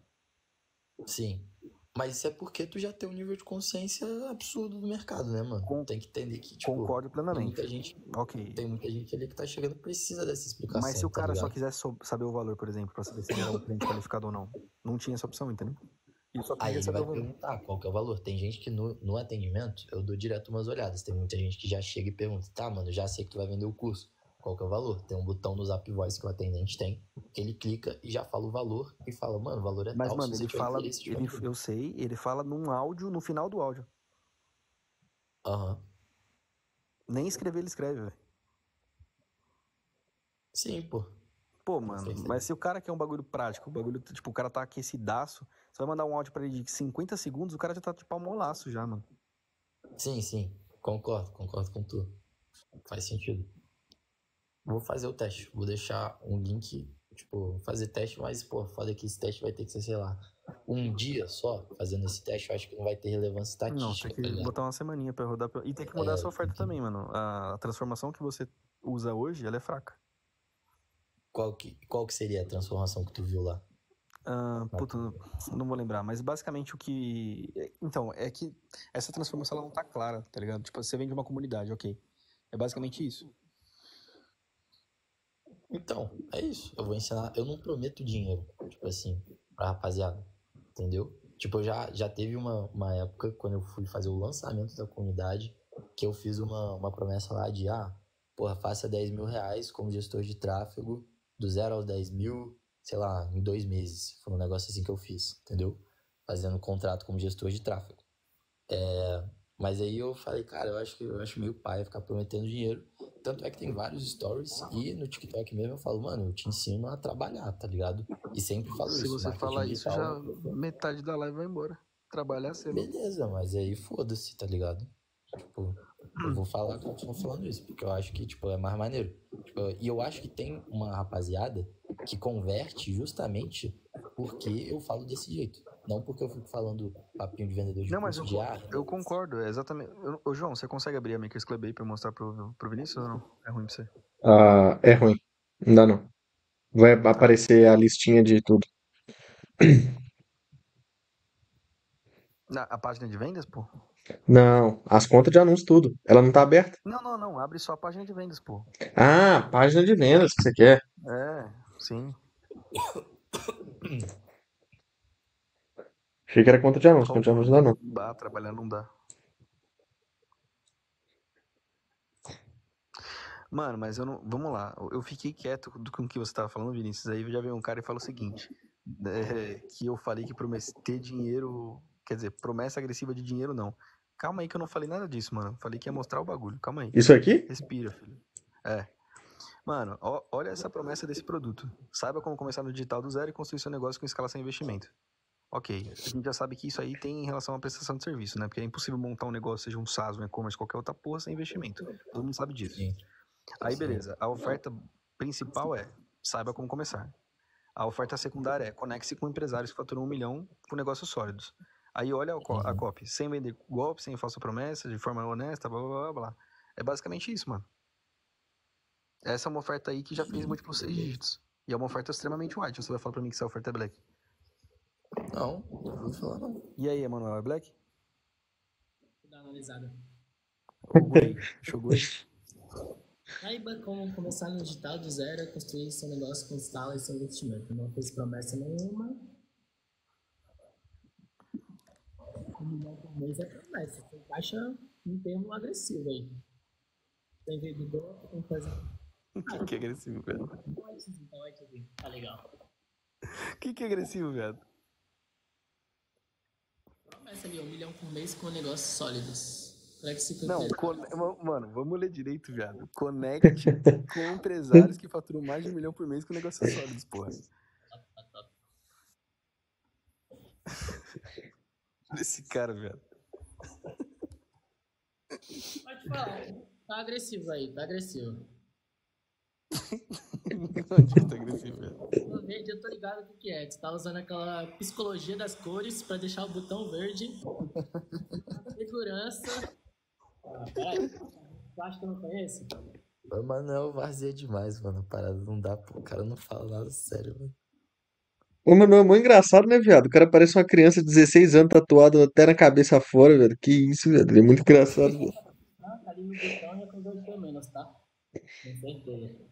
Sim. Mas isso é porque tu já tem um nível de consciência absurdo do mercado, né, mano? Con- Tem que entender que, tipo, Concordo tem plenamente. muita gente, Ok. tem muita gente ali que tá chegando precisa dessa explicação, Mas se o tá cara só ligado? quisesse sou- saber o valor, por exemplo, pra saber se ele era um cliente qualificado ou não, não tinha essa opção, entendeu? Ele só Aí ele vai valor. perguntar qual que é o valor. Tem gente que no, no atendimento eu dou direto umas olhadas. Tem muita gente que já chega e pergunta: tá, mano, já sei que tu vai vender o curso. Qual que é o valor? Tem um botão no Zap Voice que o atendente tem, que ele clica e já fala o valor e fala, mano, o valor é Mas, tal. mano, se você ele fala, interesse, ele, tiver tudo." eu sei, ele fala num áudio, no final do áudio. Aham. Nem escrever ele escreve, velho. Sim, pô. Pô, mano, sei, sei. mas se o cara quer um bagulho prático, o bagulho, tipo, o cara tá aquecidaço, você vai mandar um áudio pra ele de 50 segundos, o cara já tá, tipo, molaço já, mano. Sim, sim. Concordo, concordo com tu. Faz sentido. Vou fazer o teste. Vou deixar um link, tipo, fazer teste, mas, pô, foda que esse teste vai ter que ser, sei lá, um dia só fazendo esse teste. Eu acho que não vai ter relevância Não, estatística. tem que tá botar uma semaninha pra rodar. pra- E tem que mudar É, a sua oferta que- também, mano. A transformação que você usa hoje, ela é fraca. Qual que, qual que seria a transformação que tu viu lá? Ah, puta, não vou lembrar, mas basicamente o que. Então, é que essa transformação ela não tá clara, tá ligado? Tipo, você vende uma comunidade, ok. É basicamente isso. Então, é isso. Eu vou ensinar. Eu não prometo dinheiro, tipo assim, pra rapaziada. Entendeu? Tipo, já, já teve uma, uma época, quando eu fui fazer o lançamento da comunidade, que eu fiz uma, uma promessa lá de, ah, porra, faça 10 mil reais como gestor de tráfego, do zero aos 10 mil, sei lá, em dois meses. Foi um negócio assim que eu fiz, entendeu? Fazendo contrato como gestor de tráfego. É, mas aí eu falei, cara, eu acho que eu acho meio pai ficar prometendo dinheiro. Tanto é que tem vários stories e no TikTok mesmo eu falo, mano, eu te ensino a trabalhar, tá ligado? E sempre falo Se isso. você marketing falar isso, já metade da live vai embora. Trabalhar cedo. Beleza, mas aí foda-se, tá ligado? Tipo, eu vou falar como estou falando isso, porque eu acho que, tipo, é mais maneiro. Tipo, e eu acho que tem uma rapaziada que converte justamente porque eu falo desse jeito. Não porque eu fico falando papinho de vendedor de Não, mas eu, de ar. eu concordo, é exatamente. Eu- Ô, João, você consegue abrir a Makers Club aí pra eu mostrar pro, pro Vinícius ou não? É ruim pra você. Ah, é ruim. Não dá não. Vai aparecer a listinha de tudo. Na, a página de vendas, pô? Não, as contas de anúncio, tudo. Ela não tá aberta? Não, não, não. Abre só a página de vendas, pô. Ah, página de vendas que você quer. É, sim. Achei que era conta de anúncio, conta de anúncio não dá não. Dá, trabalhar não dá. Mano, mas eu não. Vamos lá. Eu fiquei quieto do com o que você tava falando, Vinícius. Aí já veio um cara e fala o seguinte: é, que eu falei que prometer dinheiro. Quer dizer, promessa agressiva de dinheiro não. Calma aí que eu não falei nada disso, mano. Falei que ia mostrar o bagulho. Calma aí. Isso aqui? Respira, filho. É. Mano, ó- olha essa promessa desse produto. Saiba como começar no digital do zero e construir seu negócio com escala sem investimento. Ok, a gente já sabe que isso aí tem em relação à prestação de serviço, né? Porque é impossível montar um negócio, seja um SaaS, um e-commerce, qualquer outra porra, sem investimento. Todo mundo sabe disso. Sim. Aí, beleza. A oferta principal é saiba como começar. A oferta secundária é conecte-se com empresários que faturam um milhão com negócios sólidos. Aí olha a Uhum. copy, sem vender golpe, sem falsa promessa, de forma honesta, blá blá blá blá. É basicamente isso, mano. Essa é uma oferta aí que já fez múltiplos seis dígitos. E é uma oferta extremamente white. Você vai falar pra mim que essa oferta é black. Não, não vou falar não. E aí, Emanuel, é black? Vou dar uma analisada. Chegou? Saiba como começar no digital do zero e construir seu negócio com escala e sem investimento. Não fez promessa nenhuma. Um milhão por mês é promessa. Você encaixa um termo agressivo aí. Tem vendedor, tem coisa. que, que é agressivo, velho? Então. Tá legal. Que que é agressivo, velho? Um milhão por mês com negócios sólidos. Não, con- mano, vamos ler direito, viado. Conecte com empresários que faturam mais de um milhão por mês com negócios sólidos, porra. Esse cara, viado. Pode falar. Tá agressivo aí, tá agressivo. Viado? No verde eu tô ligado o que, é. Tu tá usando aquela psicologia das cores pra deixar o botão verde. Segurança. Ah, peraí. Tu acha que eu não conheço? O Manuel vazia demais, mano. A parada não dá, pô. O cara não fala nada sério, mano. O Manuel é muito engraçado, né, viado? O cara parece uma criança de 16 anos tatuado até na cabeça fora, velho. Que isso, velho. Ele é muito engraçado. Ah, tá ali no botão já converteu menos, tá? Com certeza.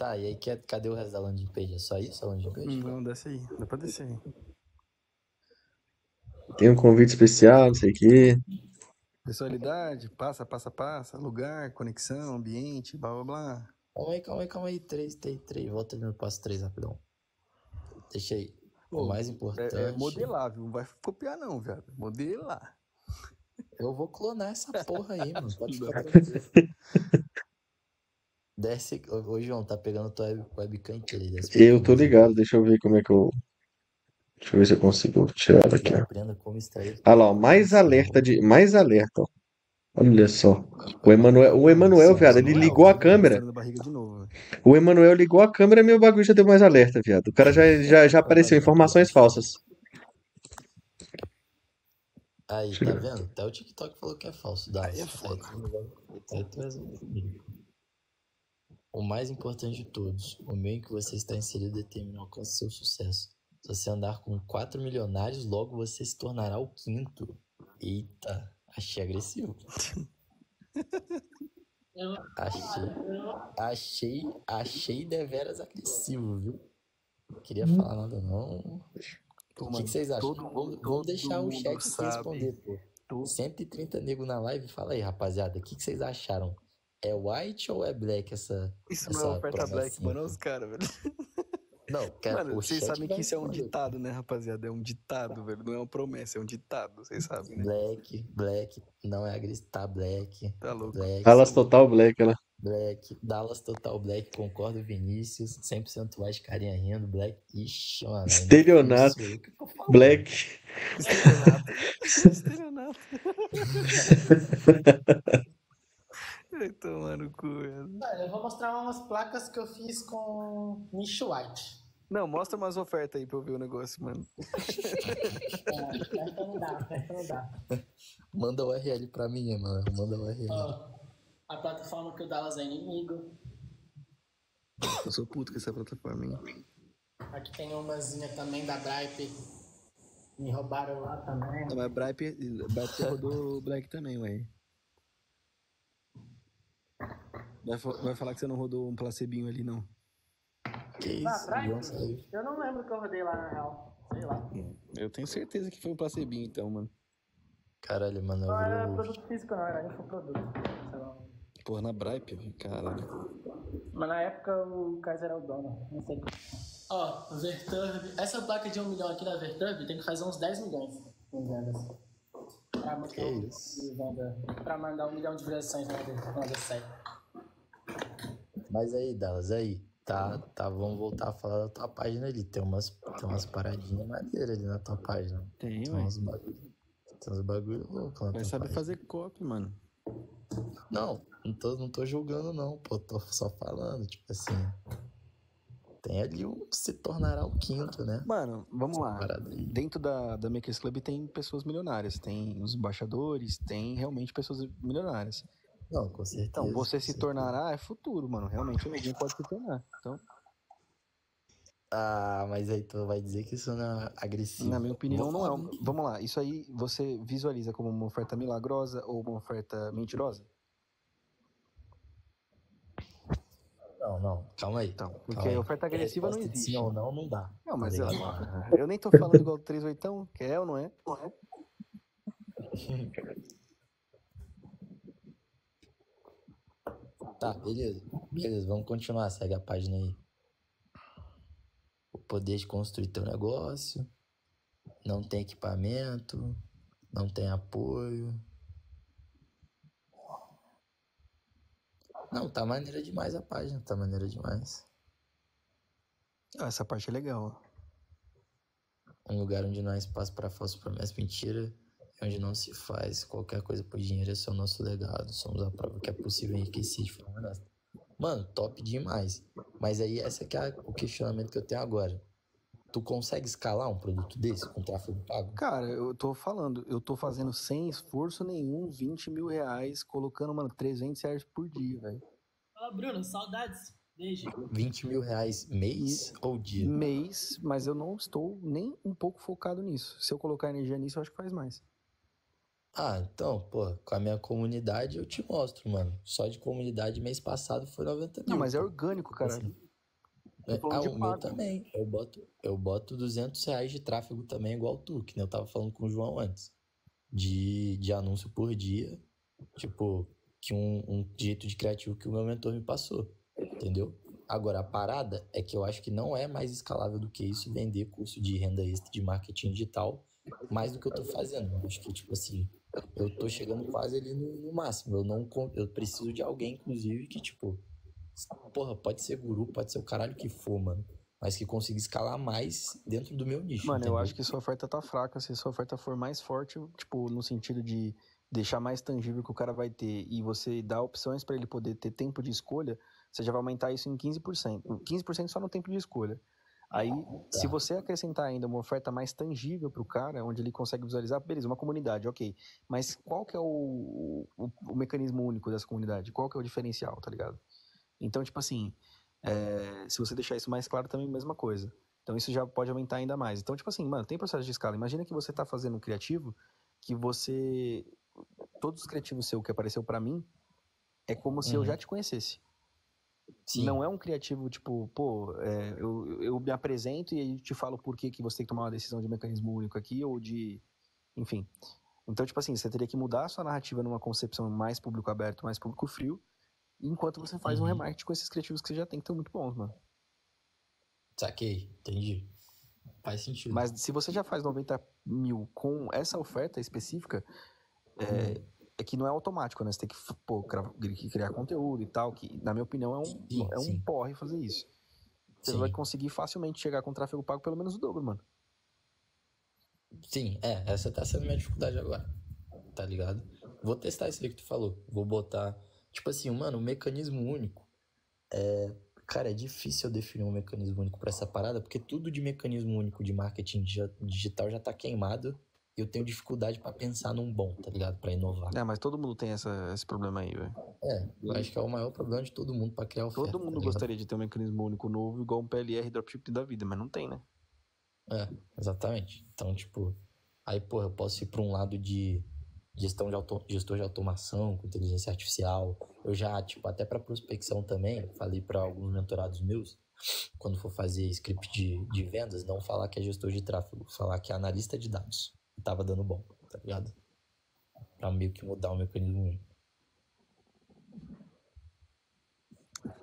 Tá, e aí que- cadê o resto da landing page? É só isso a landing page? Não, desce aí. Dá pra descer aí. Tem um convite especial, não sei o quê. Personalidade, passa, passa, passa, lugar, conexão, ambiente, blá blá blá. Calma aí, calma aí, calma aí. 3, tem 3. Volta ali no passo 3, rapidão. Deixa aí. Pô, o mais importante. É, é modelável, não vai copiar não, viado. Modelar. Eu vou clonar essa porra aí, mano. Pode ficar tranquilo. Desce. Ô, João, tá pegando tua web- webcam inteira Eu tô ligado, deixa eu ver como é que eu. Deixa eu ver se eu consigo tirar daqui. Olha lá, ó, mais alerta de. Mais alerta, ó. Olha só. O Emanuel, o Emanuel, viado, ele ligou a Tá câmera. O Emanuel ligou a câmera e meu bagulho já deu mais alerta, viado. O cara já, já, já apareceu informações falsas. Aí, tá vendo? Até o TikTok falou que é falso. Dá. Aí é foda. Comigo. O mais importante de todos, o meio em que você está inserido determina o alcance do seu sucesso. Se você andar com quatro milionários, logo você se tornará o quinto. Eita, achei agressivo. Achei, achei, achei deveras agressivo, viu? Não queria Hum. falar nada não. Pô, O que, vocês acham? todo- vamos, todo deixar o chat sabe. responder, pô. Todo- 130 nego na live. Fala aí, rapaziada. O que, que vocês acharam? É white ou é black essa. Isso não essa é oferta black, mano. Olha os caras, velho. Não, cara, Mano, vocês sabem que isso é um ditado, né, rapaziada? É um ditado, velho. Não é uma promessa, é um ditado. Vocês sabem, né? Black, black, não é agressivo. Tá black. Tá louco. Black, Dallas Total Black, ela. black. Dallas Total Black, concordo, Vinícius. 100% white, carinha rindo. Black. Ixi, mano. não Estelionato. Black. Estelionato. Estelionato. Vai tomar no cu, velho. Olha, eu vou mostrar umas placas que eu fiz com nicho white. Não, mostra umas ofertas aí pra eu ver o negócio, mano. É, essa não dá, essa não dá. Manda o URL pra mim, mano. Manda o URL. Ó, a plataforma que o Dallas é inimigo. Eu sou puto com essa plataforma, hein? Aqui tem umazinha também da Bripe. Me roubaram lá também. Não, mas Bripe, Bripe rodou o Black também, ué. Vai, vai falar que você não rodou um placebinho ali, não. Que Ah, isso, o quê? saiu. Eu não lembro que eu rodei lá na real. Sei lá. Eu tenho certeza que foi um placebinho, então, mano. Caralho, mano, eu Não era produto físico, não, era infoproduto. Sei lá. Porra, na Bripe, caralho. Mas na época o Kaiser era o dono. Não sei. Ó, Verturb. Essa placa de 1 milhão aqui da Verturb tem que fazer uns 10 milhões em vendas. Pra mandar, Que um, isso? venda, pra mandar um milhão de visualizações na na série. Mas aí, Dallas, aí. Tá, tá, vamos voltar a falar da tua página ali. Tem umas, tem umas paradinhas maneiras ali na tua página. Tem, Tem uns bagulho, tem uns bagulho louco na tua saber página. fazer copy, mano. Não, não tô, não tô julgando não, pô, tô só falando, tipo assim. Tem ali um se tornará o quinto, né? Mano, vamos lá. Parada aí. Dentro da, da Makers Club tem pessoas milionárias, tem os embaixadores, tem realmente pessoas milionárias. Não, com certeza. Então, você se tornará é futuro, mano. Realmente alguém pode se tornar. Então, Ah, mas aí tu vai dizer que isso não é agressivo. na minha opinião, não é. Vamos lá, isso aí você visualiza como uma oferta milagrosa ou uma oferta mentirosa? Não, não, calma aí. Então, calma porque aí. a oferta agressiva não Resposta de existe. Sim ou não, não dá. Não, mas tá eu, eu nem tô falando igual do 38, que é ou não é? Tá, beleza. Beleza, vamos continuar. Segue a página aí. O poder de construir teu negócio. Não tem equipamento. Não tem apoio. Não, tá maneira demais a página. Tá maneira demais. Ah, essa parte é legal. Um lugar onde não há espaço para falsa promessa mentira. Onde não se faz qualquer coisa por dinheiro. Esse é o nosso legado. Somos a prova que é possível enriquecer de forma honesta. Mano, top demais. Mas aí, esse aqui é o questionamento que eu tenho agora. Tu consegue escalar um produto desse com tráfego pago? Cara, eu tô falando, eu tô fazendo sem esforço nenhum 20 mil reais, colocando, mano, 300 reais por dia, velho. Fala, Bruno, saudades. Beijo. 20 mil reais mês ou dia? Mês, mas eu não estou nem um pouco focado nisso. Se eu colocar energia nisso, eu acho que faz mais. Ah, então, pô, com a minha comunidade eu te mostro, mano. Só de comunidade mês passado foi 90 mil. Não, mas é orgânico, cara. Assim, É, ah, o meu também. Eu boto, eu boto 200 reais de tráfego também, igual tu, que nem eu tava falando com o João antes. De, de anúncio por dia. Tipo, que um, um jeito de criativo que o meu mentor me passou. Entendeu? Agora, a parada é que eu acho que não é mais escalável do que isso vender curso de renda extra de marketing digital mais do que eu tô fazendo. Eu acho que, tipo assim, eu tô chegando quase ali no, no máximo. Eu não eu preciso de alguém, inclusive, que, tipo, porra, pode ser guru, pode ser o caralho que for, mano. Mas que consiga escalar mais dentro do meu nicho. Mano, eu entendeu? acho que sua oferta tá fraca. Se sua oferta for mais forte, tipo, no sentido de deixar mais tangível que o cara vai ter e você dar opções pra ele poder ter tempo de escolha, você já vai aumentar isso em 15%. 15% só no tempo de escolha. Aí, se você acrescentar ainda uma oferta mais tangível pro cara, onde ele consegue visualizar, beleza, uma comunidade, ok. Mas qual que é o, o, o mecanismo único dessa comunidade? Qual que é o diferencial, tá ligado? Então, tipo assim, é, se você deixar isso mais claro, também a mesma coisa. Então isso já pode aumentar ainda mais. Então, tipo assim, mano, tem processo de escala. Imagina que você tá fazendo um criativo que você. Todos os criativos seu que apareceu pra mim é como se eu Uhum. já te conhecesse. Sim. Não é um criativo, tipo, pô, é, eu, eu me apresento e aí te falo por que, que você tem que tomar uma decisão de mecanismo único aqui ou de. Enfim. Então, tipo assim, você teria que mudar a sua narrativa numa concepção mais público aberto, mais público frio, enquanto você faz um Uhum. remarketing com esses criativos que você já tem, que estão muito bons, mano. Saquei, entendi. Faz sentido. Mas se você já faz 90 mil com essa oferta específica, é, é que não é automático, né? Você tem que pô, criar conteúdo e tal, que na minha opinião é um, Sim, é um sim. porre fazer isso. Você Sim. vai conseguir facilmente chegar com tráfego pago pelo menos o dobro, mano. Sim, é, essa tá sendo minha dificuldade agora. Tá ligado? Vou testar isso aí que tu falou. Vou botar. Tipo assim, mano, um mecanismo único. É. Cara, é difícil eu definir um mecanismo único pra essa parada, porque tudo de mecanismo único de marketing digi- digital já tá queimado. Eu tenho dificuldade pra pensar num bom, tá ligado? Pra inovar. É, mas todo mundo tem essa, esse problema aí, velho. É, eu acho que é o maior problema de todo mundo pra criar oferta. Todo mundo tá gostaria de ter um mecanismo único novo, igual um PLR dropship da vida, mas não tem, né? É, exatamente. Então, tipo, Aí, porra, eu posso ir para um lado de gestão de auto, gestor de automação com inteligência artificial. Eu já, tipo, até para prospecção também, falei para alguns mentorados meus, quando for fazer script de, de vendas, não falar que é gestor de tráfego, falar que é analista de dados. Tava dando bom, tá ligado? Pra meio que mudar o mecanismo.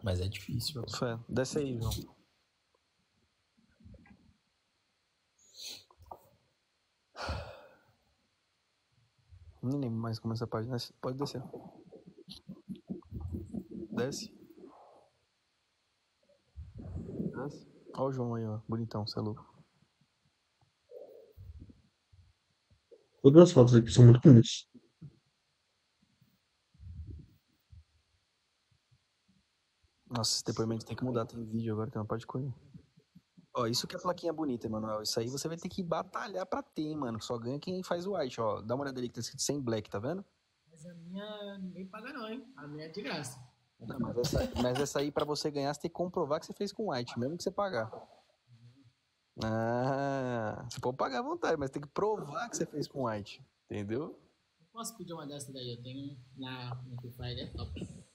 Mas é difícil. Fé. Desce aí, João. Nem lembro mais como é essa página. Pode descer. Desce. Desce. Olha o João aí, ó. Bonitão, você é louco. Todas as fotos aqui são muito bonitas. Nossa, esse depoimento tem que mudar. Tem vídeo agora, tem uma parte de coisa. Ó, isso que é plaquinha bonita, Emanuel. Isso aí você vai ter que batalhar pra ter, mano. Só ganha quem faz o white, ó. Dá uma olhada ali que tá escrito sem black, tá vendo? Mas a minha ninguém paga não, hein? A minha é de graça. Não, mas, essa, mas essa aí, pra você ganhar, você tem que comprovar que você fez com white, mesmo que você pagar. Ah, você pode pagar à vontade, mas tem que provar que você fez com white. Entendeu? Eu posso pedir uma dessa daí, eu tenho na Fire, é top.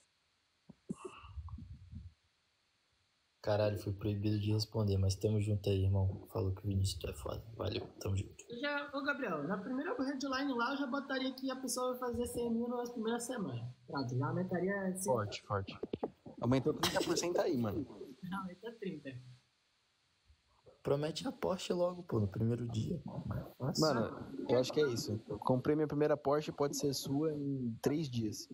Caralho, fui proibido de responder, mas tamo junto aí, irmão. Falou que o Vinícius tu é foda. Valeu, tamo junto. Eu já, ô Gabriel, na primeira headline lá eu já botaria que a pessoa vai fazer 100 mil nas primeiras semanas. Pronto, já aumentaria. Forte, forte. Aumentou 30% aí, mano. Já aumenta 30. Promete a Porsche logo, pô, no primeiro dia. Nossa. Mano, eu acho que é isso. Eu comprei minha primeira Porsche, pode ser sua em três dias.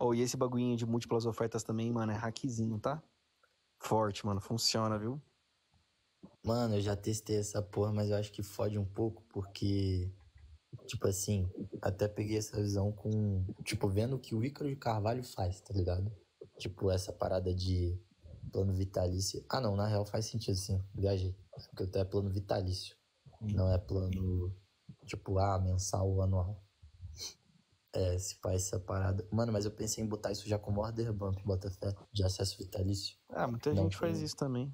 Oh, e esse bagulhinho de múltiplas ofertas também, mano, é hackzinho, tá? Forte, mano, funciona, viu? Mano, eu já testei essa porra, mas eu acho que fode um pouco, porque, tipo assim, até peguei essa visão com, tipo, vendo o que o Ícaro de Carvalho faz, tá ligado? Tipo, essa parada de plano vitalício. Ah, não, na real faz sentido, sim, viajei. Porque até é plano vitalício, não é plano, tipo, ah, mensal ou anual. É, se faz essa parada. Mano, mas eu pensei em botar isso já como order bump, bota fé, de acesso vitalício. Ah, muita Não, gente faz isso também.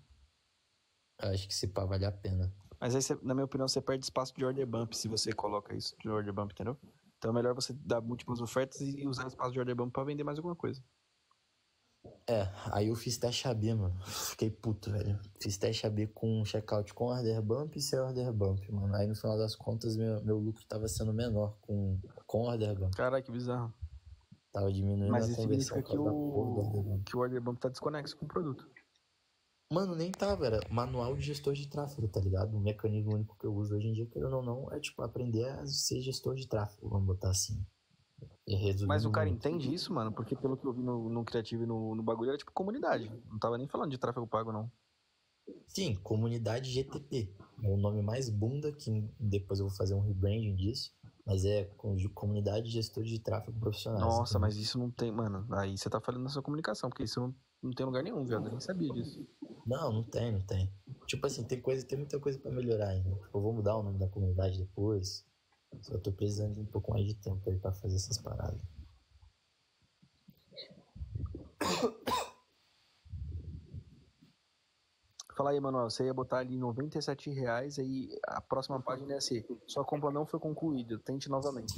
Eu acho que se pá vale a pena. Mas aí, você- na minha opinião, você perde espaço de order bump se você coloca isso de order bump, entendeu? Então é melhor você dar múltiplas ofertas e usar espaço de order bump pra vender mais alguma coisa. É, aí eu fiz teste AB, mano. Fiquei puto, velho. Fiz teste AB com checkout com order bump e sem order bump, mano. Aí no final das contas, meu, meu lucro tava sendo menor com, com order bump. Caralho, que bizarro. Tava diminuindo Mas a isso conversão significa que o, que o order bump tá desconexo com o produto. Mano, nem tava, era manual de gestor de tráfego, tá ligado? O mecanismo único que eu uso hoje em dia, querendo ou não, é tipo aprender a ser gestor de tráfego, vamos botar assim. Resumindo Mas o cara entende isso, mano? Porque pelo que eu vi no, no criativo e no, no bagulho, era tipo comunidade. Não tava nem falando de tráfego pago, não. Sim, comunidade GTP. É o nome mais bunda que depois eu vou fazer um rebranding disso. Mas é com- de comunidade de gestores de tráfego profissionais. Nossa, mas isso não tem, mano. Aí você tá falando da sua comunicação, porque isso não, não tem lugar nenhum, viado. Eu nem sabia disso. Não, não tem, não tem. Tipo assim, tem coisa, tem muita coisa pra melhorar ainda. Tipo, eu vou mudar o nome da comunidade depois. Só tô precisando de um pouco mais de tempo aí pra fazer essas paradas. Fala aí, Manuel, você ia botar ali 97 reais, aí a próxima página ia ser sua compra não foi concluída, tente novamente.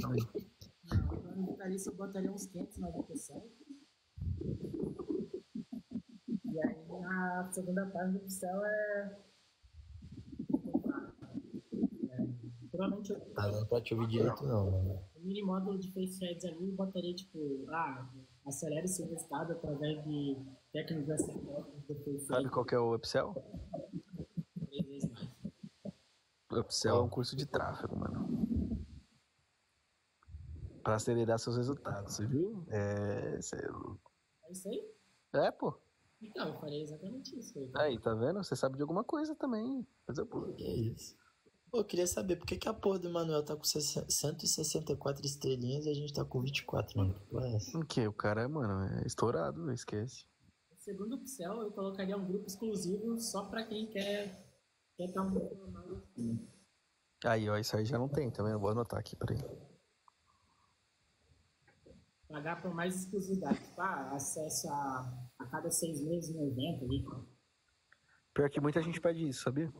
Não, no vitalício eu botaria uns 500 na depressão. E aí a segunda página do céu é. é provavelmente eu Tá dando pra te ouvir direito, não, mano. o mini módulo de face ads ali botaria tipo, ah, acelere seu resultado através de técnicas do face Sabe qual que é o Upsell? três vezes mais. O Upsell é um curso de tráfego, mano. Pra acelerar seus resultados, você viu? É, cê- É isso aí? é pô. Então, eu falei exatamente isso. aí. Aí, tá vendo? Você sabe de alguma coisa também. Coisa boa. Que isso. Pô, eu queria saber por que, que a porra do Manuel tá com 60 164 estrelinhas e a gente tá com 24, mano. É? O que? O cara, mano, é estourado, esquece. O segundo pixel eu colocaria um grupo exclusivo só pra quem quer quer estar um mais acima. Aí, ó, isso aí já não tem, tá vendo? Vou anotar aqui, peraí. Pagar por mais exclusividade. Ah, acesso a, a cada seis meses no evento ali. Pior que muita gente pede isso, sabia?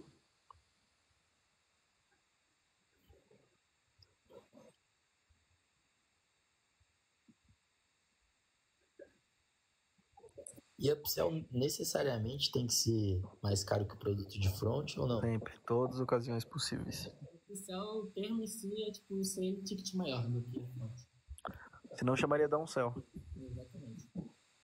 E upsell necessariamente tem que ser mais caro que o produto de front ou não? Sempre, todas as ocasiões possíveis. Isso é o termo em si, é tipo ser um ticket maior do que front. Senão chamaria downsell.